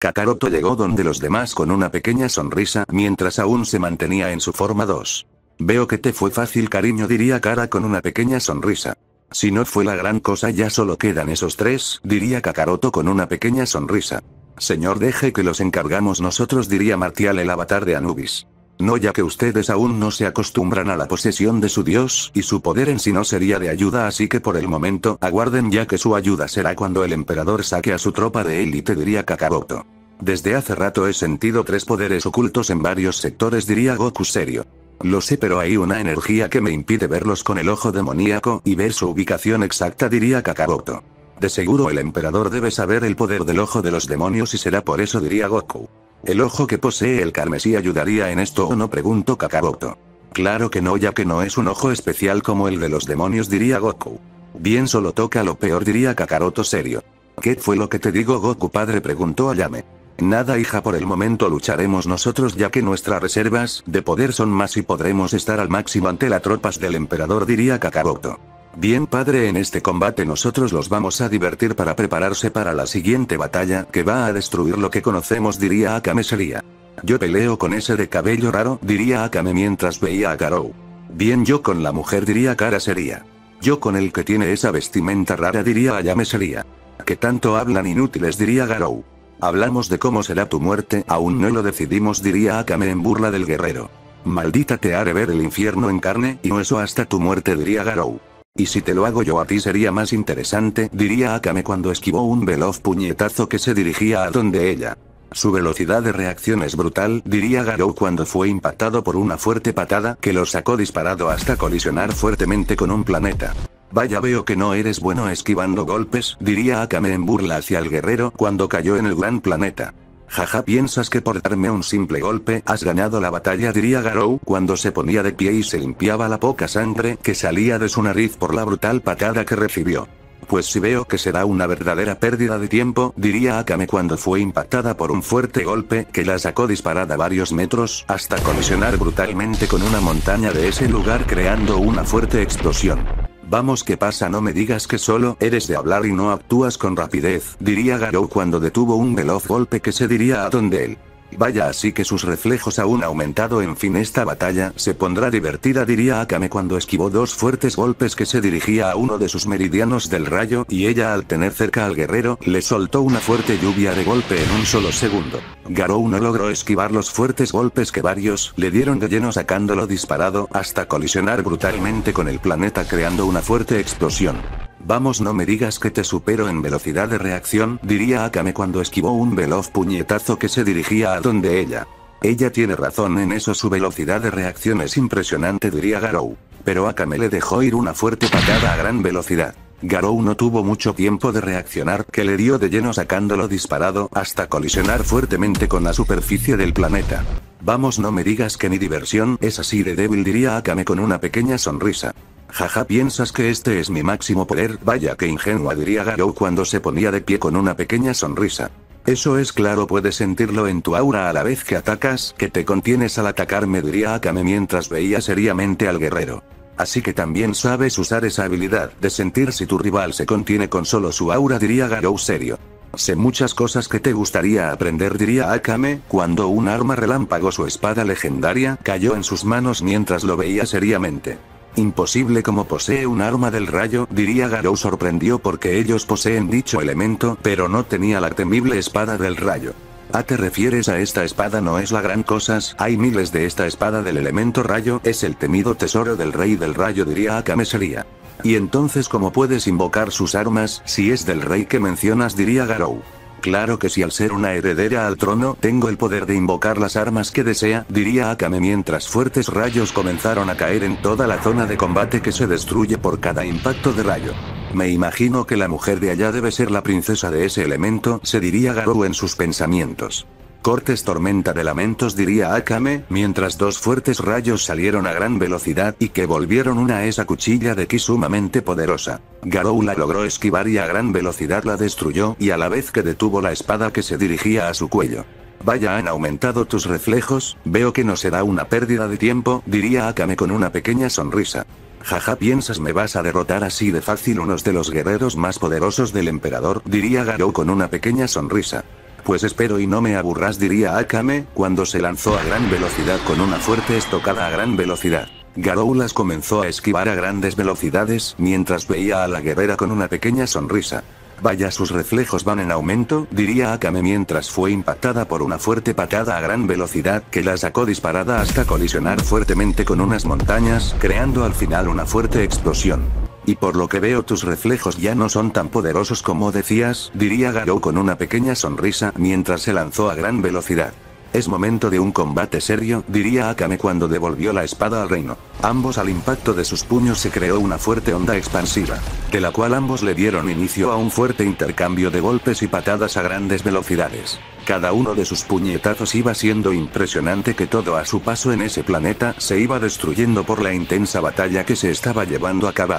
Kakaroto llegó donde los demás con una pequeña sonrisa mientras aún se mantenía en su forma 2. Veo que te fue fácil cariño diría Kara con una pequeña sonrisa. Si no fue la gran cosa ya solo quedan esos tres, diría Kakaroto con una pequeña sonrisa. Señor deje que los encargamos nosotros diría Martial el avatar de Anubis. No ya que ustedes aún no se acostumbran a la posesión de su dios, y su poder en sí no sería de ayuda así que por el momento aguarden ya que su ayuda será cuando el emperador saque a su tropa de élite diría Kakaroto. Desde hace rato he sentido tres poderes ocultos en varios sectores diría Goku serio. Lo sé pero hay una energía que me impide verlos con el ojo demoníaco y ver su ubicación exacta diría Kakaroto. De seguro el emperador debe saber el poder del ojo de los demonios y será por eso diría Goku. ¿El ojo que posee el carmesí ayudaría en esto o no? preguntó Kakaroto. Claro que no ya que no es un ojo especial como el de los demonios diría Goku. Bien solo toca lo peor diría Kakaroto serio. ¿Qué fue lo que te digo Goku padre preguntó Ayame. Nada hija por el momento lucharemos nosotros ya que nuestras reservas de poder son más y podremos estar al máximo ante las tropas del emperador diría Kakaroto. Bien padre en este combate nosotros los vamos a divertir para prepararse para la siguiente batalla que va a destruir lo que conocemos diría Akame sería. Yo peleo con ese de cabello raro diría Akame mientras veía a Garou. Bien yo con la mujer diría Kara sería. Yo con el que tiene esa vestimenta rara diría Ayame sería. Que tanto hablan inútiles diría Garou. Hablamos de cómo será tu muerte, aún no lo decidimos diría Akame en burla del guerrero. Maldita te haré ver el infierno en carne y hueso hasta tu muerte diría Garou. Y si te lo hago yo a ti sería más interesante, diría Akame cuando esquivó un veloz puñetazo que se dirigía a donde ella. Su velocidad de reacción es brutal, diría Garou cuando fue impactado por una fuerte patada que lo sacó disparado hasta colisionar fuertemente con un planeta. Vaya veo que no eres bueno esquivando golpes, diría Akame en burla hacia el guerrero cuando cayó en el gran planeta. Jaja piensas que por darme un simple golpe has ganado la batalla diría Garou cuando se ponía de pie y se limpiaba la poca sangre que salía de su nariz por la brutal patada que recibió. Pues si veo que será una verdadera pérdida de tiempo, diría Akame cuando fue impactada por un fuerte golpe que la sacó disparada varios metros hasta colisionar brutalmente con una montaña de ese lugar creando una fuerte explosión. Vamos, ¿qué pasa? No me digas que solo eres de hablar y no actúas con rapidez, diría Garou cuando detuvo un veloz golpe que se diría a donde él. Vaya así que sus reflejos aún aumentado en fin esta batalla se pondrá divertida diría Akame cuando esquivó dos fuertes golpes que se dirigía a uno de sus meridianos del rayo y ella al tener cerca al guerrero le soltó una fuerte lluvia de golpe en un solo segundo. Garou no logró esquivar los fuertes golpes que varios le dieron de lleno sacándolo disparado hasta colisionar brutalmente con el planeta creando una fuerte explosión. Vamos no me digas que te supero en velocidad de reacción, diría Akame cuando esquivó un veloz puñetazo que se dirigía a donde ella. Ella tiene razón en eso su velocidad de reacción es impresionante diría Garou. Pero Akame le dejó ir una fuerte patada a gran velocidad. Garou no tuvo mucho tiempo de reaccionar que le dio de lleno sacándolo disparado hasta colisionar fuertemente con la superficie del planeta. Vamos no me digas que mi diversión es así de débil diría Akame con una pequeña sonrisa. Jaja piensas que este es mi máximo poder, vaya que ingenua diría Garou cuando se ponía de pie con una pequeña sonrisa. Eso es claro puedes sentirlo en tu aura a la vez que atacas, que te contienes al atacarme diría Akame mientras veía seriamente al guerrero. Así que también sabes usar esa habilidad de sentir si tu rival se contiene con solo su aura diría Garou serio. Sé muchas cosas que te gustaría aprender diría Akame, cuando un arma relámpago su espada legendaria cayó en sus manos mientras lo veía seriamente. Imposible como posee un arma del rayo, diría Garou sorprendió porque ellos poseen dicho elemento, pero no tenía la temible espada del rayo. ¿A te refieres a esta espada no es la gran cosas? Hay miles de esta espada del elemento rayo, es el temido tesoro del rey del rayo diría Akame sería. Y entonces cómo puedes invocar sus armas, si es del rey que mencionas diría Garou. Claro que si al ser una heredera al trono tengo el poder de invocar las armas que desea, diría Akame mientras fuertes rayos comenzaron a caer en toda la zona de combate que se destruye por cada impacto de rayo. Me imagino que la mujer de allá debe ser la princesa de ese elemento, se diría Garou en sus pensamientos. Cortes tormenta de lamentos diría Akame, mientras dos fuertes rayos salieron a gran velocidad y que volvieron una esa cuchilla de ki sumamente poderosa. Garou la logró esquivar y a gran velocidad la destruyó y a la vez que detuvo la espada que se dirigía a su cuello. Vaya han aumentado tus reflejos, veo que no será una pérdida de tiempo, diría Akame con una pequeña sonrisa. Jaja piensas me vas a derrotar así de fácil unos de los guerreros más poderosos del emperador, diría Garou con una pequeña sonrisa. Pues espero y no me aburras diría Akame, cuando se lanzó a gran velocidad con una fuerte estocada a gran velocidad. Garou las comenzó a esquivar a grandes velocidades, mientras veía a la guerrera con una pequeña sonrisa. Vaya sus reflejos van en aumento, diría Akame mientras fue impactada por una fuerte patada a gran velocidad que la sacó disparada hasta colisionar fuertemente con unas montañas, creando al final una fuerte explosión. Y por lo que veo tus reflejos ya no son tan poderosos como decías, diría Garou con una pequeña sonrisa mientras se lanzó a gran velocidad. Es momento de un combate serio, diría Akame cuando devolvió la espada al reino. Ambos al impacto de sus puños se creó una fuerte onda expansiva, de la cual ambos le dieron inicio a un fuerte intercambio de golpes y patadas a grandes velocidades. Cada uno de sus puñetazos iba siendo impresionante que todo a su paso en ese planeta se iba destruyendo por la intensa batalla que se estaba llevando a cabo.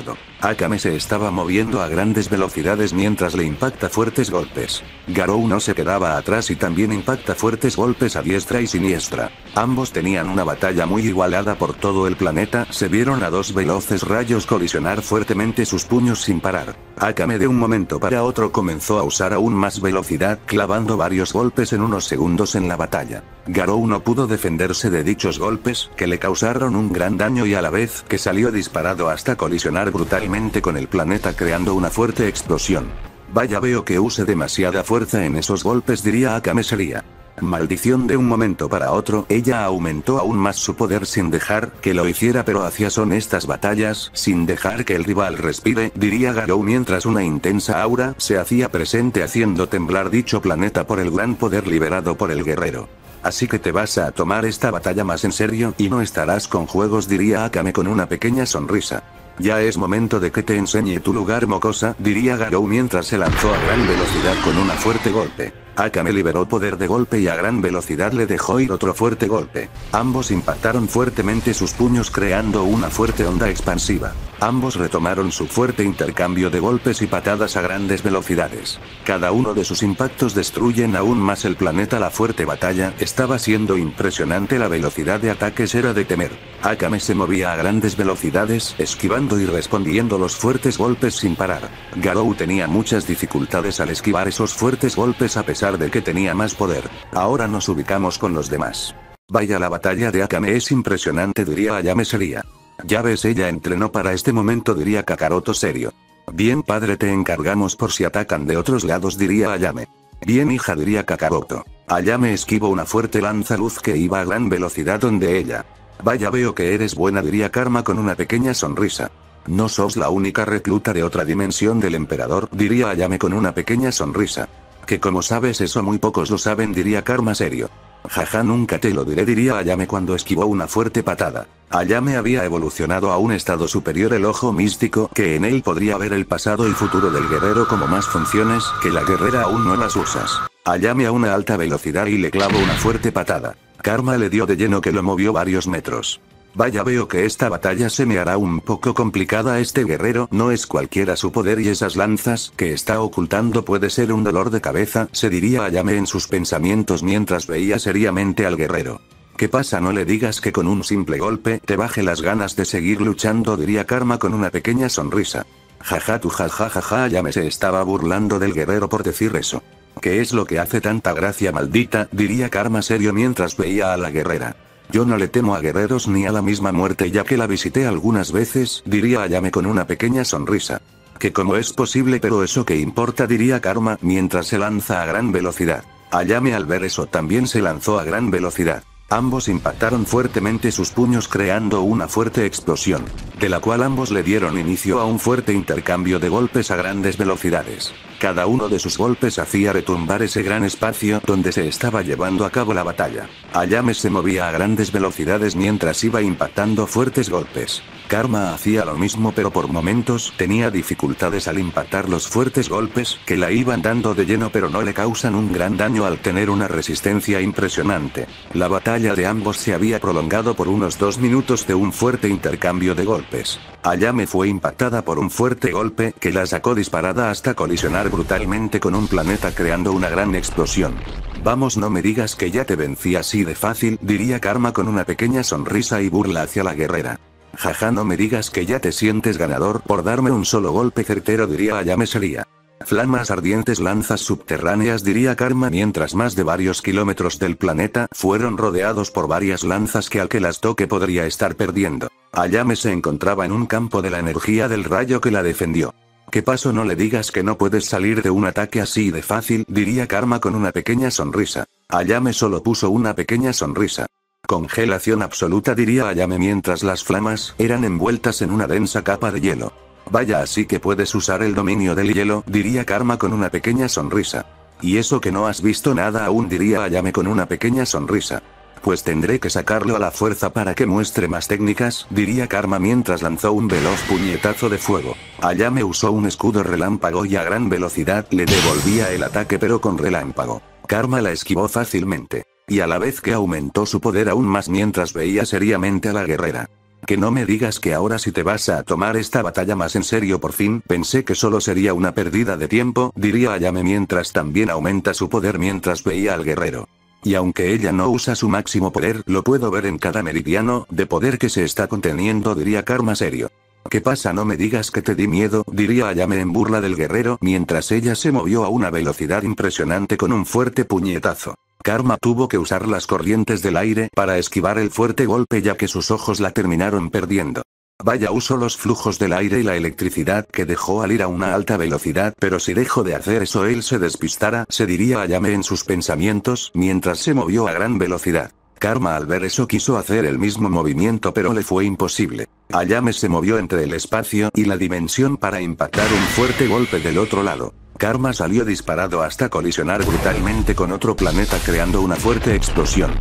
Akame se estaba moviendo a grandes velocidades mientras le impacta fuertes golpes. Garou no se quedaba atrás y también impacta fuertes golpes a diestra y siniestra. Ambos tenían una batalla muy igualada por todo el planeta, se vieron a dos veloces rayos colisionar fuertemente sus puños sin parar. Akame de un momento para otro comenzó a usar aún más velocidad clavando varios golpes en unos segundos en la batalla. Garou no pudo defenderse de dichos golpes, que le causaron un gran daño y a la vez que salió disparado hasta colisionar brutalmente con el planeta creando una fuerte explosión. Vaya veo que use demasiada fuerza en esos golpes diría Akame sería. Maldición de un momento para otro, ella aumentó aún más su poder sin dejar que lo hiciera pero hacía son estas batallas, sin dejar que el rival respire, diría Garou mientras una intensa aura se hacía presente haciendo temblar dicho planeta por el gran poder liberado por el guerrero. Así que te vas a tomar esta batalla más en serio y no estarás con juegos diría Akame con una pequeña sonrisa. Ya es momento de que te enseñe tu lugar mocosa, diría Garou mientras se lanzó a gran velocidad con una fuerte golpe. Akame liberó poder de golpe y a gran velocidad le dejó ir otro fuerte golpe. Ambos impactaron fuertemente sus puños creando una fuerte onda expansiva. Ambos retomaron su fuerte intercambio de golpes y patadas a grandes velocidades. Cada uno de sus impactos destruyen aún más el planeta. La fuerte batalla estaba siendo impresionante. La velocidad de ataques era de temer. Akame se movía a grandes velocidades, esquivando y respondiendo los fuertes golpes sin parar. Garou tenía muchas dificultades al esquivar esos fuertes golpes a pesar de que tenía más poder. Ahora nos ubicamos con los demás. Vaya la batalla de Akame es impresionante diría Ayame sería. Ya ves ella entrenó para este momento diría Kakaroto serio. Bien padre te encargamos por si atacan de otros lados diría Ayame. Bien hija diría Kakaroto. Ayame esquivo una fuerte lanza luz que iba a gran velocidad donde ella. Vaya veo que eres buena diría Karma con una pequeña sonrisa. No sos la única recluta de otra dimensión del emperador diría Ayame con una pequeña sonrisa. Que como sabes eso muy pocos lo saben diría Karma serio. Jaja nunca te lo diré diría Ayame cuando esquivó una fuerte patada. Ayame había evolucionado a un estado superior el ojo místico que en él podría ver el pasado y futuro del guerrero como más funciones que la guerrera aún no las usas. Ayame a una alta velocidad y le clavo una fuerte patada. Karma le dio de lleno que lo movió varios metros. Vaya veo que esta batalla se me hará un poco complicada este guerrero no es cualquiera su poder y esas lanzas que está ocultando puede ser un dolor de cabeza, se diría Ayame en sus pensamientos mientras veía seriamente al guerrero. ¿Qué pasa? No le digas que con un simple golpe te baje las ganas de seguir luchando, diría Karma con una pequeña sonrisa. Jaja tu jajajaja Ayame se estaba burlando del guerrero por decir eso. ¿Qué es lo que hace tanta gracia maldita? diría Karma serio mientras veía a la guerrera. Yo no le temo a guerreros ni a la misma muerte ya que la visité algunas veces, diría Ayame con una pequeña sonrisa. Que como es posible pero eso que importa diría Karma mientras se lanza a gran velocidad. Ayame al ver eso también se lanzó a gran velocidad. Ambos impactaron fuertemente sus puños creando una fuerte explosión, de la cual ambos le dieron inicio a un fuerte intercambio de golpes a grandes velocidades. Cada uno de sus golpes hacía retumbar ese gran espacio donde se estaba llevando a cabo la batalla. Ayame se movía a grandes velocidades mientras iba impactando fuertes golpes. Karma hacía lo mismo pero por momentos tenía dificultades al impactar los fuertes golpes que la iban dando de lleno pero no le causan un gran daño al tener una resistencia impresionante. La batalla de ambos se había prolongado por unos dos minutos de un fuerte intercambio de golpes. Ayame fue impactada por un fuerte golpe que la sacó disparada hasta colisionar brutalmente con un planeta creando una gran explosión. Vamos no me digas que ya te vencí así de fácil, diría Karma con una pequeña sonrisa y burla hacia la guerrera. Jaja no me digas que ya te sientes ganador por darme un solo golpe certero diría Ayame sería. Flamas ardientes lanzas subterráneas diría Karma mientras más de varios kilómetros del planeta fueron rodeados por varias lanzas que al que las toque podría estar perdiendo. Ayame se encontraba en un campo de la energía del rayo que la defendió. ¿Qué paso no le digas que no puedes salir de un ataque así de fácil? diría Karma con una pequeña sonrisa. Ayame solo puso una pequeña sonrisa. Congelación absoluta diría Ayame mientras las flamas eran envueltas en una densa capa de hielo. Vaya así que puedes usar el dominio del hielo, diría Karma con una pequeña sonrisa. Y eso que no has visto nada aún diría Ayame con una pequeña sonrisa. Pues tendré que sacarlo a la fuerza para que muestre más técnicas, diría Karma mientras lanzó un veloz puñetazo de fuego. Ayame usó un escudo relámpago y a gran velocidad le devolvía el ataque pero con relámpago. Karma la esquivó fácilmente. Y a la vez que aumentó su poder aún más mientras veía seriamente a la guerrera. Que no me digas que ahora si te vas a tomar esta batalla más en serio por fin, pensé que solo sería una pérdida de tiempo, diría Ayame mientras también aumenta su poder mientras veía al guerrero. Y aunque ella no usa su máximo poder, lo puedo ver en cada meridiano de poder que se está conteniendo, diría Karma serio. ¿Qué pasa? No me digas que te di miedo, diría Ayame en burla del guerrero mientras ella se movió a una velocidad impresionante con un fuerte puñetazo. Karma tuvo que usar las corrientes del aire para esquivar el fuerte golpe ya que sus ojos la terminaron perdiendo. Vaya usó los flujos del aire y la electricidad que dejó al ir a una alta velocidad, pero si dejo de hacer eso él se despistara, se diría Ayame en sus pensamientos, mientras se movió a gran velocidad. Karma al ver eso quiso hacer el mismo movimiento pero le fue imposible. Ayame se movió entre el espacio y la dimensión para impactar un fuerte golpe del otro lado. Karma salió disparado hasta colisionar brutalmente con otro planeta creando una fuerte explosión.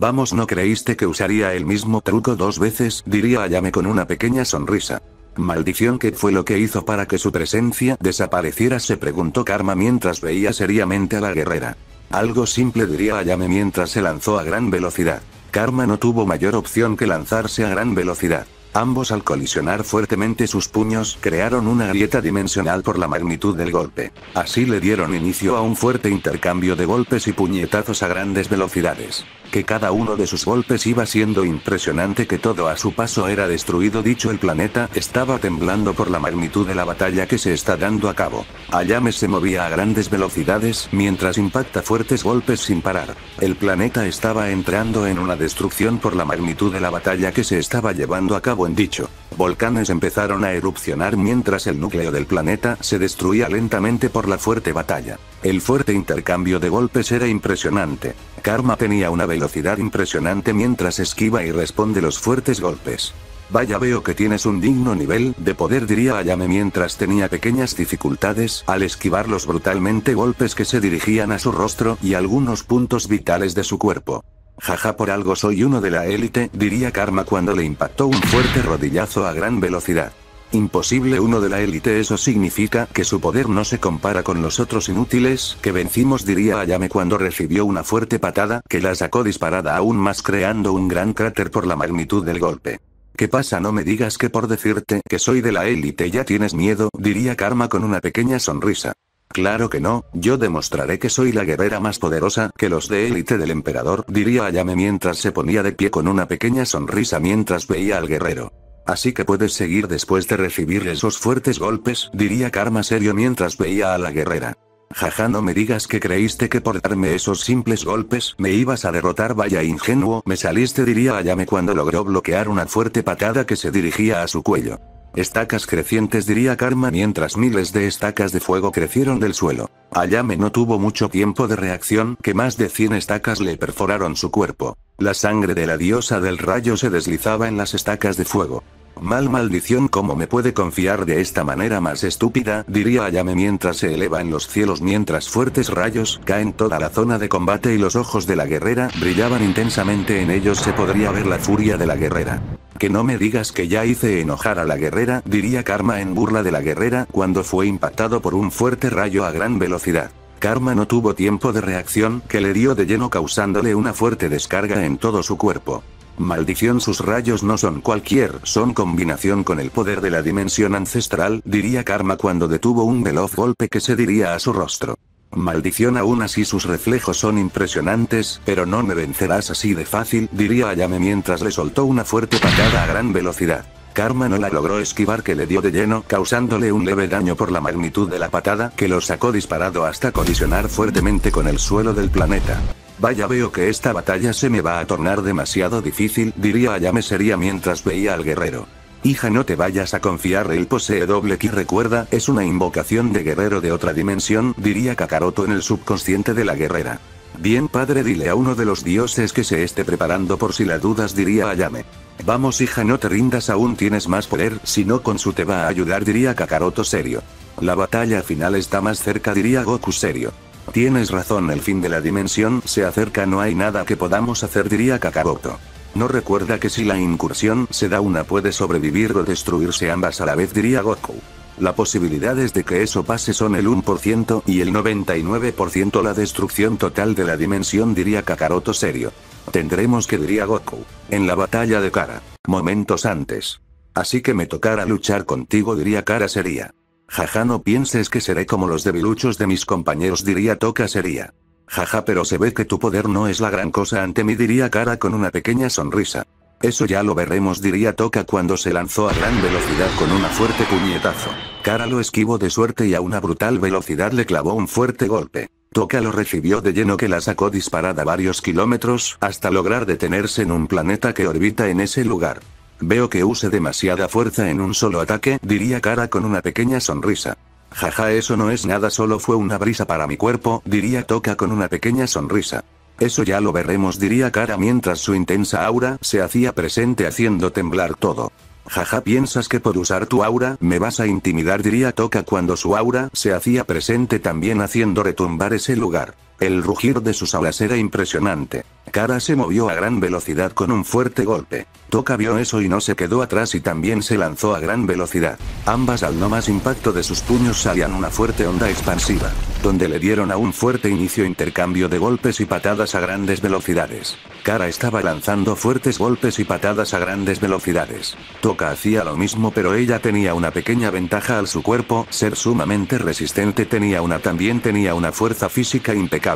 Vamos, ¿no creíste que usaría el mismo truco dos veces? diría Ayame con una pequeña sonrisa. Maldición, ¿qué fue lo que hizo para que su presencia desapareciera? se preguntó Karma mientras veía seriamente a la guerrera. Algo simple diría Ayame mientras se lanzó a gran velocidad. Karma no tuvo mayor opción que lanzarse a gran velocidad. Ambos al colisionar fuertemente sus puños crearon una grieta dimensional por la magnitud del golpe. Así le dieron inicio a un fuerte intercambio de golpes y puñetazos a grandes velocidades. Que cada uno de sus golpes iba siendo impresionante que todo a su paso era destruido dicho el planeta estaba temblando por la magnitud de la batalla que se está dando a cabo. Ayame se movía a grandes velocidades mientras impacta fuertes golpes sin parar. El planeta estaba entrando en una destrucción por la magnitud de la batalla que se estaba llevando a cabo dicho. Volcanes empezaron a erupcionar mientras el núcleo del planeta se destruía lentamente por la fuerte batalla. El fuerte intercambio de golpes era impresionante. Karma tenía una velocidad impresionante mientras esquiva y responde los fuertes golpes. Vaya veo que tienes un digno nivel de poder diría Ayame mientras tenía pequeñas dificultades al esquivar los brutalmente golpes que se dirigían a su rostro y algunos puntos vitales de su cuerpo. Jaja por algo soy uno de la élite, diría Karma cuando le impactó un fuerte rodillazo a gran velocidad. Imposible uno de la élite eso significa que su poder no se compara con los otros inútiles que vencimos diría Ayame cuando recibió una fuerte patada que la sacó disparada aún más creando un gran cráter por la magnitud del golpe. ¿Qué pasa? No me digas que por decirte que soy de la élite ya tienes miedo, diría Karma con una pequeña sonrisa. Claro que no, yo demostraré que soy la guerrera más poderosa que los de élite del emperador, diría Ayame mientras se ponía de pie con una pequeña sonrisa mientras veía al guerrero. Así que puedes seguir después de recibir esos fuertes golpes, diría Karma serio mientras veía a la guerrera. Jaja no me digas que creíste que por darme esos simples golpes me ibas a derrotar vaya ingenuo me saliste diría Ayame cuando logró bloquear una fuerte patada que se dirigía a su cuello. Estacas crecientes diría Karma mientras miles de estacas de fuego crecieron del suelo. Ayame no tuvo mucho tiempo de reacción que más de 100 estacas le perforaron su cuerpo. La sangre de la diosa del rayo se deslizaba en las estacas de fuego. Mal maldición cómo me puede confiar de esta manera más estúpida, diría Ayame mientras se eleva en los cielos mientras fuertes rayos caen toda la zona de combate y los ojos de la guerrera brillaban intensamente en ellos se podría ver la furia de la guerrera. Que no me digas que ya hice enojar a la guerrera, diría Karma en burla de la guerrera cuando fue impactado por un fuerte rayo a gran velocidad. Karma no tuvo tiempo de reacción que le dio de lleno causándole una fuerte descarga en todo su cuerpo. Maldición sus rayos no son cualquier, son combinación con el poder de la dimensión ancestral, diría Karma cuando detuvo un veloz golpe que se diría a su rostro. Maldición aún así sus reflejos son impresionantes, pero no me vencerás así de fácil, diría Ayame mientras le soltó una fuerte patada a gran velocidad. Karma no la logró esquivar que le dio de lleno causándole un leve daño por la magnitud de la patada que lo sacó disparado hasta colisionar fuertemente con el suelo del planeta. Vaya veo que esta batalla se me va a tornar demasiado difícil, diría Ayame sería mientras veía al guerrero. Hija no te vayas a confiar él posee doble ki recuerda es una invocación de guerrero de otra dimensión diría Kakaroto en el subconsciente de la guerrera. Bien padre dile a uno de los dioses que se esté preparando por si la dudas diría Ayame. Vamos hija no te rindas aún tienes más poder si no con su te va a ayudar diría Kakaroto serio. La batalla final está más cerca diría Goku serio. Tienes razón el fin de la dimensión se acerca no hay nada que podamos hacer diría Kakaroto. No recuerda que si la incursión se da una puede sobrevivir o destruirse ambas a la vez diría Goku. La posibilidades de que eso pase son el 1% y el 99% la destrucción total de la dimensión diría Kakaroto serio. Tendremos que diría Goku. En la batalla de Kara. Momentos antes. Así que me tocará luchar contigo diría Kara sería. Jaja no pienses que seré como los debiluchos de mis compañeros diría Toka sería. Jaja pero se ve que tu poder no es la gran cosa ante mí diría Kara con una pequeña sonrisa. Eso ya lo veremos diría Toka cuando se lanzó a gran velocidad con una fuerte puñetazo. Kara lo esquivó de suerte y a una brutal velocidad le clavó un fuerte golpe. Toka lo recibió de lleno que la sacó disparada varios kilómetros hasta lograr detenerse en un planeta que orbita en ese lugar. Veo que use demasiada fuerza en un solo ataque, diría Kara con una pequeña sonrisa. Jaja, eso no es nada, solo fue una brisa para mi cuerpo, diría Toka con una pequeña sonrisa. Eso ya lo veremos, diría Kara mientras su intensa aura se hacía presente haciendo temblar todo. Jaja, piensas que por usar tu aura me vas a intimidar, diría Toka cuando su aura se hacía presente también haciendo retumbar ese lugar. El rugir de sus alas era impresionante. Kara se movió a gran velocidad con un fuerte golpe. Toka vio eso y no se quedó atrás y también se lanzó a gran velocidad. Ambas al no más impacto de sus puños salían una fuerte onda expansiva, donde le dieron a un fuerte inicio intercambio de golpes y patadas a grandes velocidades. Kara estaba lanzando fuertes golpes y patadas a grandes velocidades. Toka hacía lo mismo pero ella tenía una pequeña ventaja al su cuerpo, ser sumamente resistente tenía una también tenía una fuerza física impecable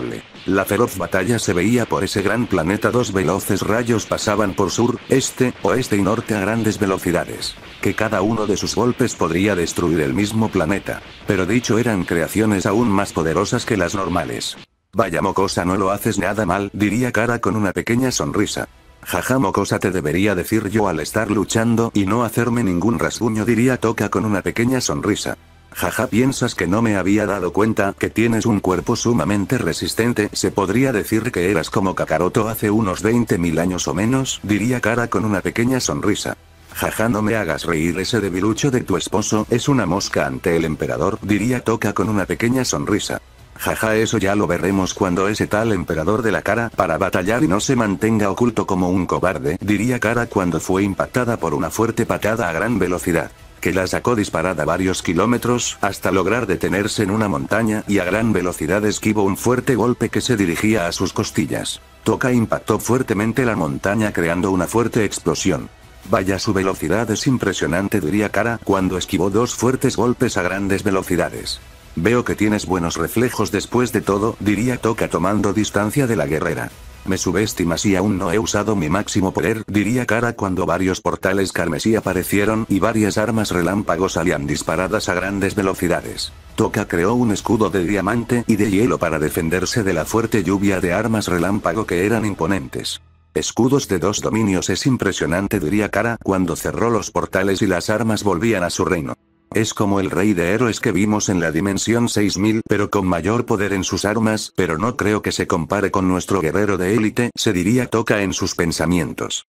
la feroz batalla se veía por ese gran planeta. Dos veloces rayos pasaban por sur, este, oeste y norte a grandes velocidades. Que cada uno de sus golpes podría destruir el mismo planeta. Pero dicho eran creaciones aún más poderosas que las normales. Vaya mocosa no lo haces nada mal, diría Cara con una pequeña sonrisa. Jaja mocosa te debería decir yo al estar luchando y no hacerme ningún rasguño diría Toca con una pequeña sonrisa. Jaja, piensas que no me había dado cuenta que tienes un cuerpo sumamente resistente. Se podría decir que eras como Kakaroto hace unos 20.000 años o menos, diría Cara con una pequeña sonrisa. Jaja, no me hagas reír, ese debilucho de tu esposo es una mosca ante el emperador, diría Toca con una pequeña sonrisa. Jaja, eso ya lo veremos cuando ese tal emperador de la cara para batallar y no se mantenga oculto como un cobarde, diría Cara cuando fue impactada por una fuerte patada a gran velocidad que la sacó disparada varios kilómetros, hasta lograr detenerse en una montaña y a gran velocidad esquivó un fuerte golpe que se dirigía a sus costillas. Toca impactó fuertemente la montaña creando una fuerte explosión. Vaya su velocidad es impresionante diría Cara cuando esquivó dos fuertes golpes a grandes velocidades. Veo que tienes buenos reflejos después de todo, diría Toca tomando distancia de la guerrera. Me subestimas y aún no he usado mi máximo poder, diría Cara cuando varios portales carmesí aparecieron y varias armas relámpagos salían disparadas a grandes velocidades. Toka creó un escudo de diamante y de hielo para defenderse de la fuerte lluvia de armas relámpago que eran imponentes. Escudos de dos dominios es impresionante diría Cara cuando cerró los portales y las armas volvían a su reino. Es como el rey de héroes que vimos en la dimensión 6000, pero con mayor poder en sus armas, pero no creo que se compare con nuestro guerrero de élite, se diría toca en sus pensamientos.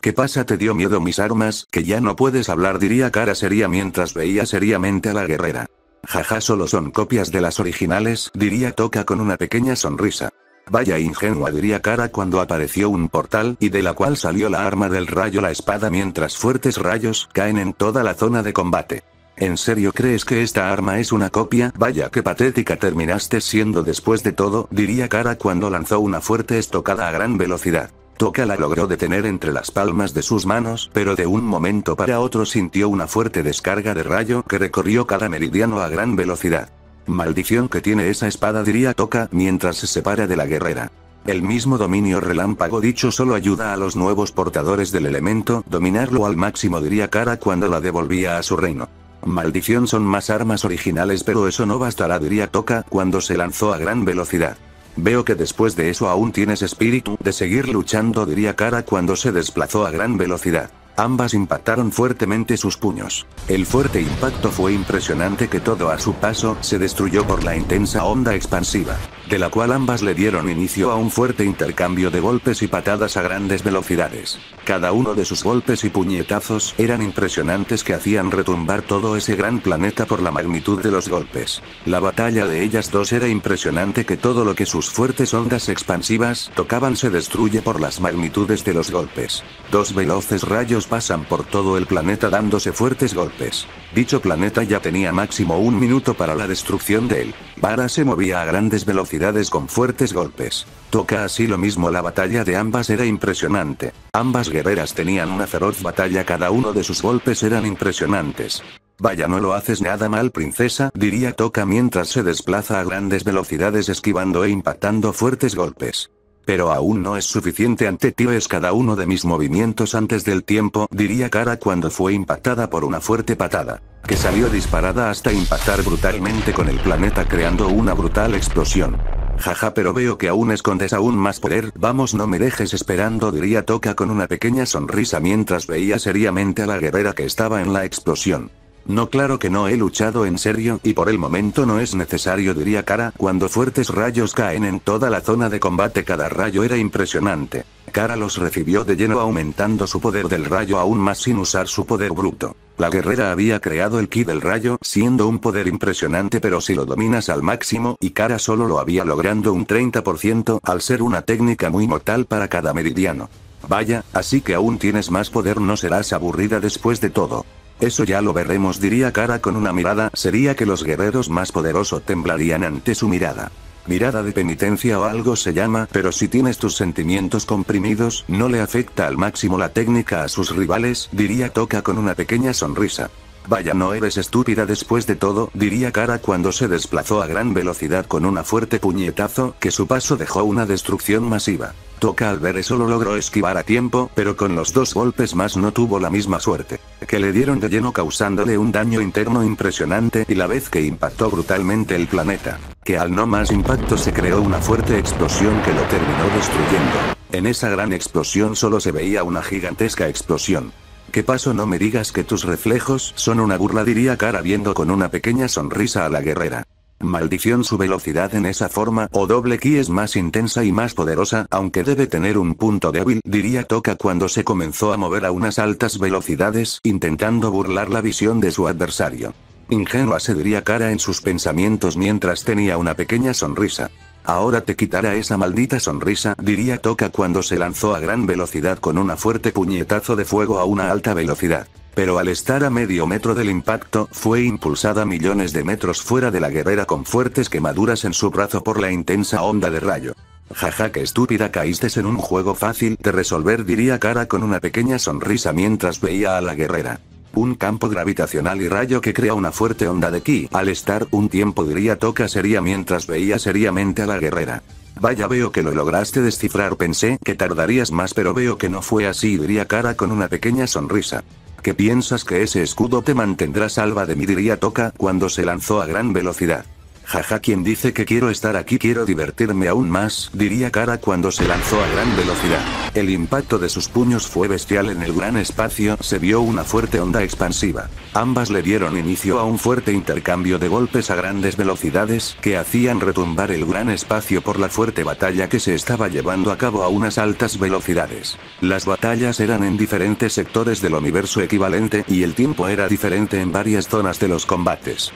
¿Qué pasa? ¿Te dio miedo mis armas? Que ya no puedes hablar, diría cara seria mientras veía seriamente a la guerrera. Jaja, solo son copias de las originales, diría Toca con una pequeña sonrisa. Vaya ingenua diría cara cuando apareció un portal y de la cual salió la arma del rayo la espada mientras fuertes rayos caen en toda la zona de combate. ¿En serio crees que esta arma es una copia? Vaya que patética terminaste siendo después de todo, diría Cara cuando lanzó una fuerte estocada a gran velocidad. Toka la logró detener entre las palmas de sus manos, pero de un momento para otro sintió una fuerte descarga de rayo que recorrió cada meridiano a gran velocidad. Maldición que tiene esa espada diría Toka mientras se separa de la guerrera. El mismo dominio relámpago dicho solo ayuda a los nuevos portadores del elemento, dominarlo al máximo diría Kara cuando la devolvía a su reino. Maldición son más armas originales pero eso no bastará diría Toka cuando se lanzó a gran velocidad. Veo que después de eso aún tienes espíritu de seguir luchando diría Kara cuando se desplazó a gran velocidad. Ambas impactaron fuertemente sus puños. El fuerte impacto fue impresionante que todo a su paso se destruyó por la intensa onda expansiva, de la cual ambas le dieron inicio a un fuerte intercambio de golpes y patadas a grandes velocidades. Cada uno de sus golpes y puñetazos eran impresionantes que hacían retumbar todo ese gran planeta por la magnitud de los golpes. La batalla de ellas dos era impresionante que todo lo que sus fuertes ondas expansivas tocaban se destruye por las magnitudes de los golpes. Dos veloces rayos pasan por todo el planeta dándose fuertes golpes. Dicho planeta ya tenía máximo un minuto para la destrucción de él. Vara se movía a grandes velocidades con fuertes golpes. Toca así lo mismo la batalla de ambas era impresionante. Ambas guerreras tenían una feroz batalla cada uno de sus golpes eran impresionantes. Vaya no lo haces nada mal princesa, diría Toca mientras se desplaza a grandes velocidades esquivando e impactando fuertes golpes. Pero aún no es suficiente ante ti es cada uno de mis movimientos antes del tiempo, diría Kara cuando fue impactada por una fuerte patada. Que salió disparada hasta impactar brutalmente con el planeta creando una brutal explosión. Jaja pero veo que aún escondes aún más poder, vamos no me dejes esperando diría Toca con una pequeña sonrisa mientras veía seriamente a la guerrera que estaba en la explosión. No claro que no he luchado en serio y por el momento no es necesario diría Kara cuando fuertes rayos caen en toda la zona de combate cada rayo era impresionante. Kara los recibió de lleno aumentando su poder del rayo aún más sin usar su poder bruto. La guerrera había creado el ki del rayo siendo un poder impresionante pero si lo dominas al máximo y Kara solo lo había logrando un 30% al ser una técnica muy mortal para cada meridiano. Vaya, así que aún tienes más poder no serás aburrida después de todo. Eso ya lo veremos diría Kara con una mirada sería que los guerreros más poderosos temblarían ante su mirada. Mirada de penitencia o algo se llama, pero si tienes tus sentimientos comprimidos, no le afecta al máximo la técnica a sus rivales, diría Toca con una pequeña sonrisa. Vaya no eres estúpida después de todo, diría Kara cuando se desplazó a gran velocidad con una fuerte puñetazo, que su paso dejó una destrucción masiva. Toca al ver eso lo logró esquivar a tiempo, pero con los dos golpes más no tuvo la misma suerte. Que le dieron de lleno causándole un daño interno impresionante y la vez que impactó brutalmente el planeta. Que al no más impacto se creó una fuerte explosión que lo terminó destruyendo. En esa gran explosión solo se veía una gigantesca explosión. ¿Qué pasó? No me digas que tus reflejos son una burla diría Cara viendo con una pequeña sonrisa a la guerrera. Maldición su velocidad en esa forma o doble ki es más intensa y más poderosa, aunque debe tener un punto débil, diría Toca cuando se comenzó a mover a unas altas velocidades, intentando burlar la visión de su adversario. Ingenua se diría cara en sus pensamientos mientras tenía una pequeña sonrisa. Ahora te quitará esa maldita sonrisa, diría Toca cuando se lanzó a gran velocidad con una fuerte puñetazo de fuego a una alta velocidad pero al estar a medio metro del impacto, fue impulsada millones de metros fuera de la guerrera con fuertes quemaduras en su brazo por la intensa onda de rayo. Jaja que estúpida caíste en un juego fácil de resolver diría cara con una pequeña sonrisa mientras veía a la guerrera. Un campo gravitacional y rayo que crea una fuerte onda de ki. Al estar un tiempo diría toca sería mientras veía seriamente a la guerrera. Vaya veo que lo lograste descifrar pensé que tardarías más pero veo que no fue así diría cara con una pequeña sonrisa qué piensas que ese escudo te mantendrá salva de mi diría Toca cuando se lanzó a gran velocidad. Jaja, quien dice que quiero estar aquí quiero divertirme aún más, diría Kara cuando se lanzó a gran velocidad. El impacto de sus puños fue bestial en el gran espacio, se vio una fuerte onda expansiva. Ambas le dieron inicio a un fuerte intercambio de golpes a grandes velocidades, que hacían retumbar el gran espacio por la fuerte batalla que se estaba llevando a cabo a unas altas velocidades. Las batallas eran en diferentes sectores del universo equivalente, y el tiempo era diferente en varias zonas de los combates.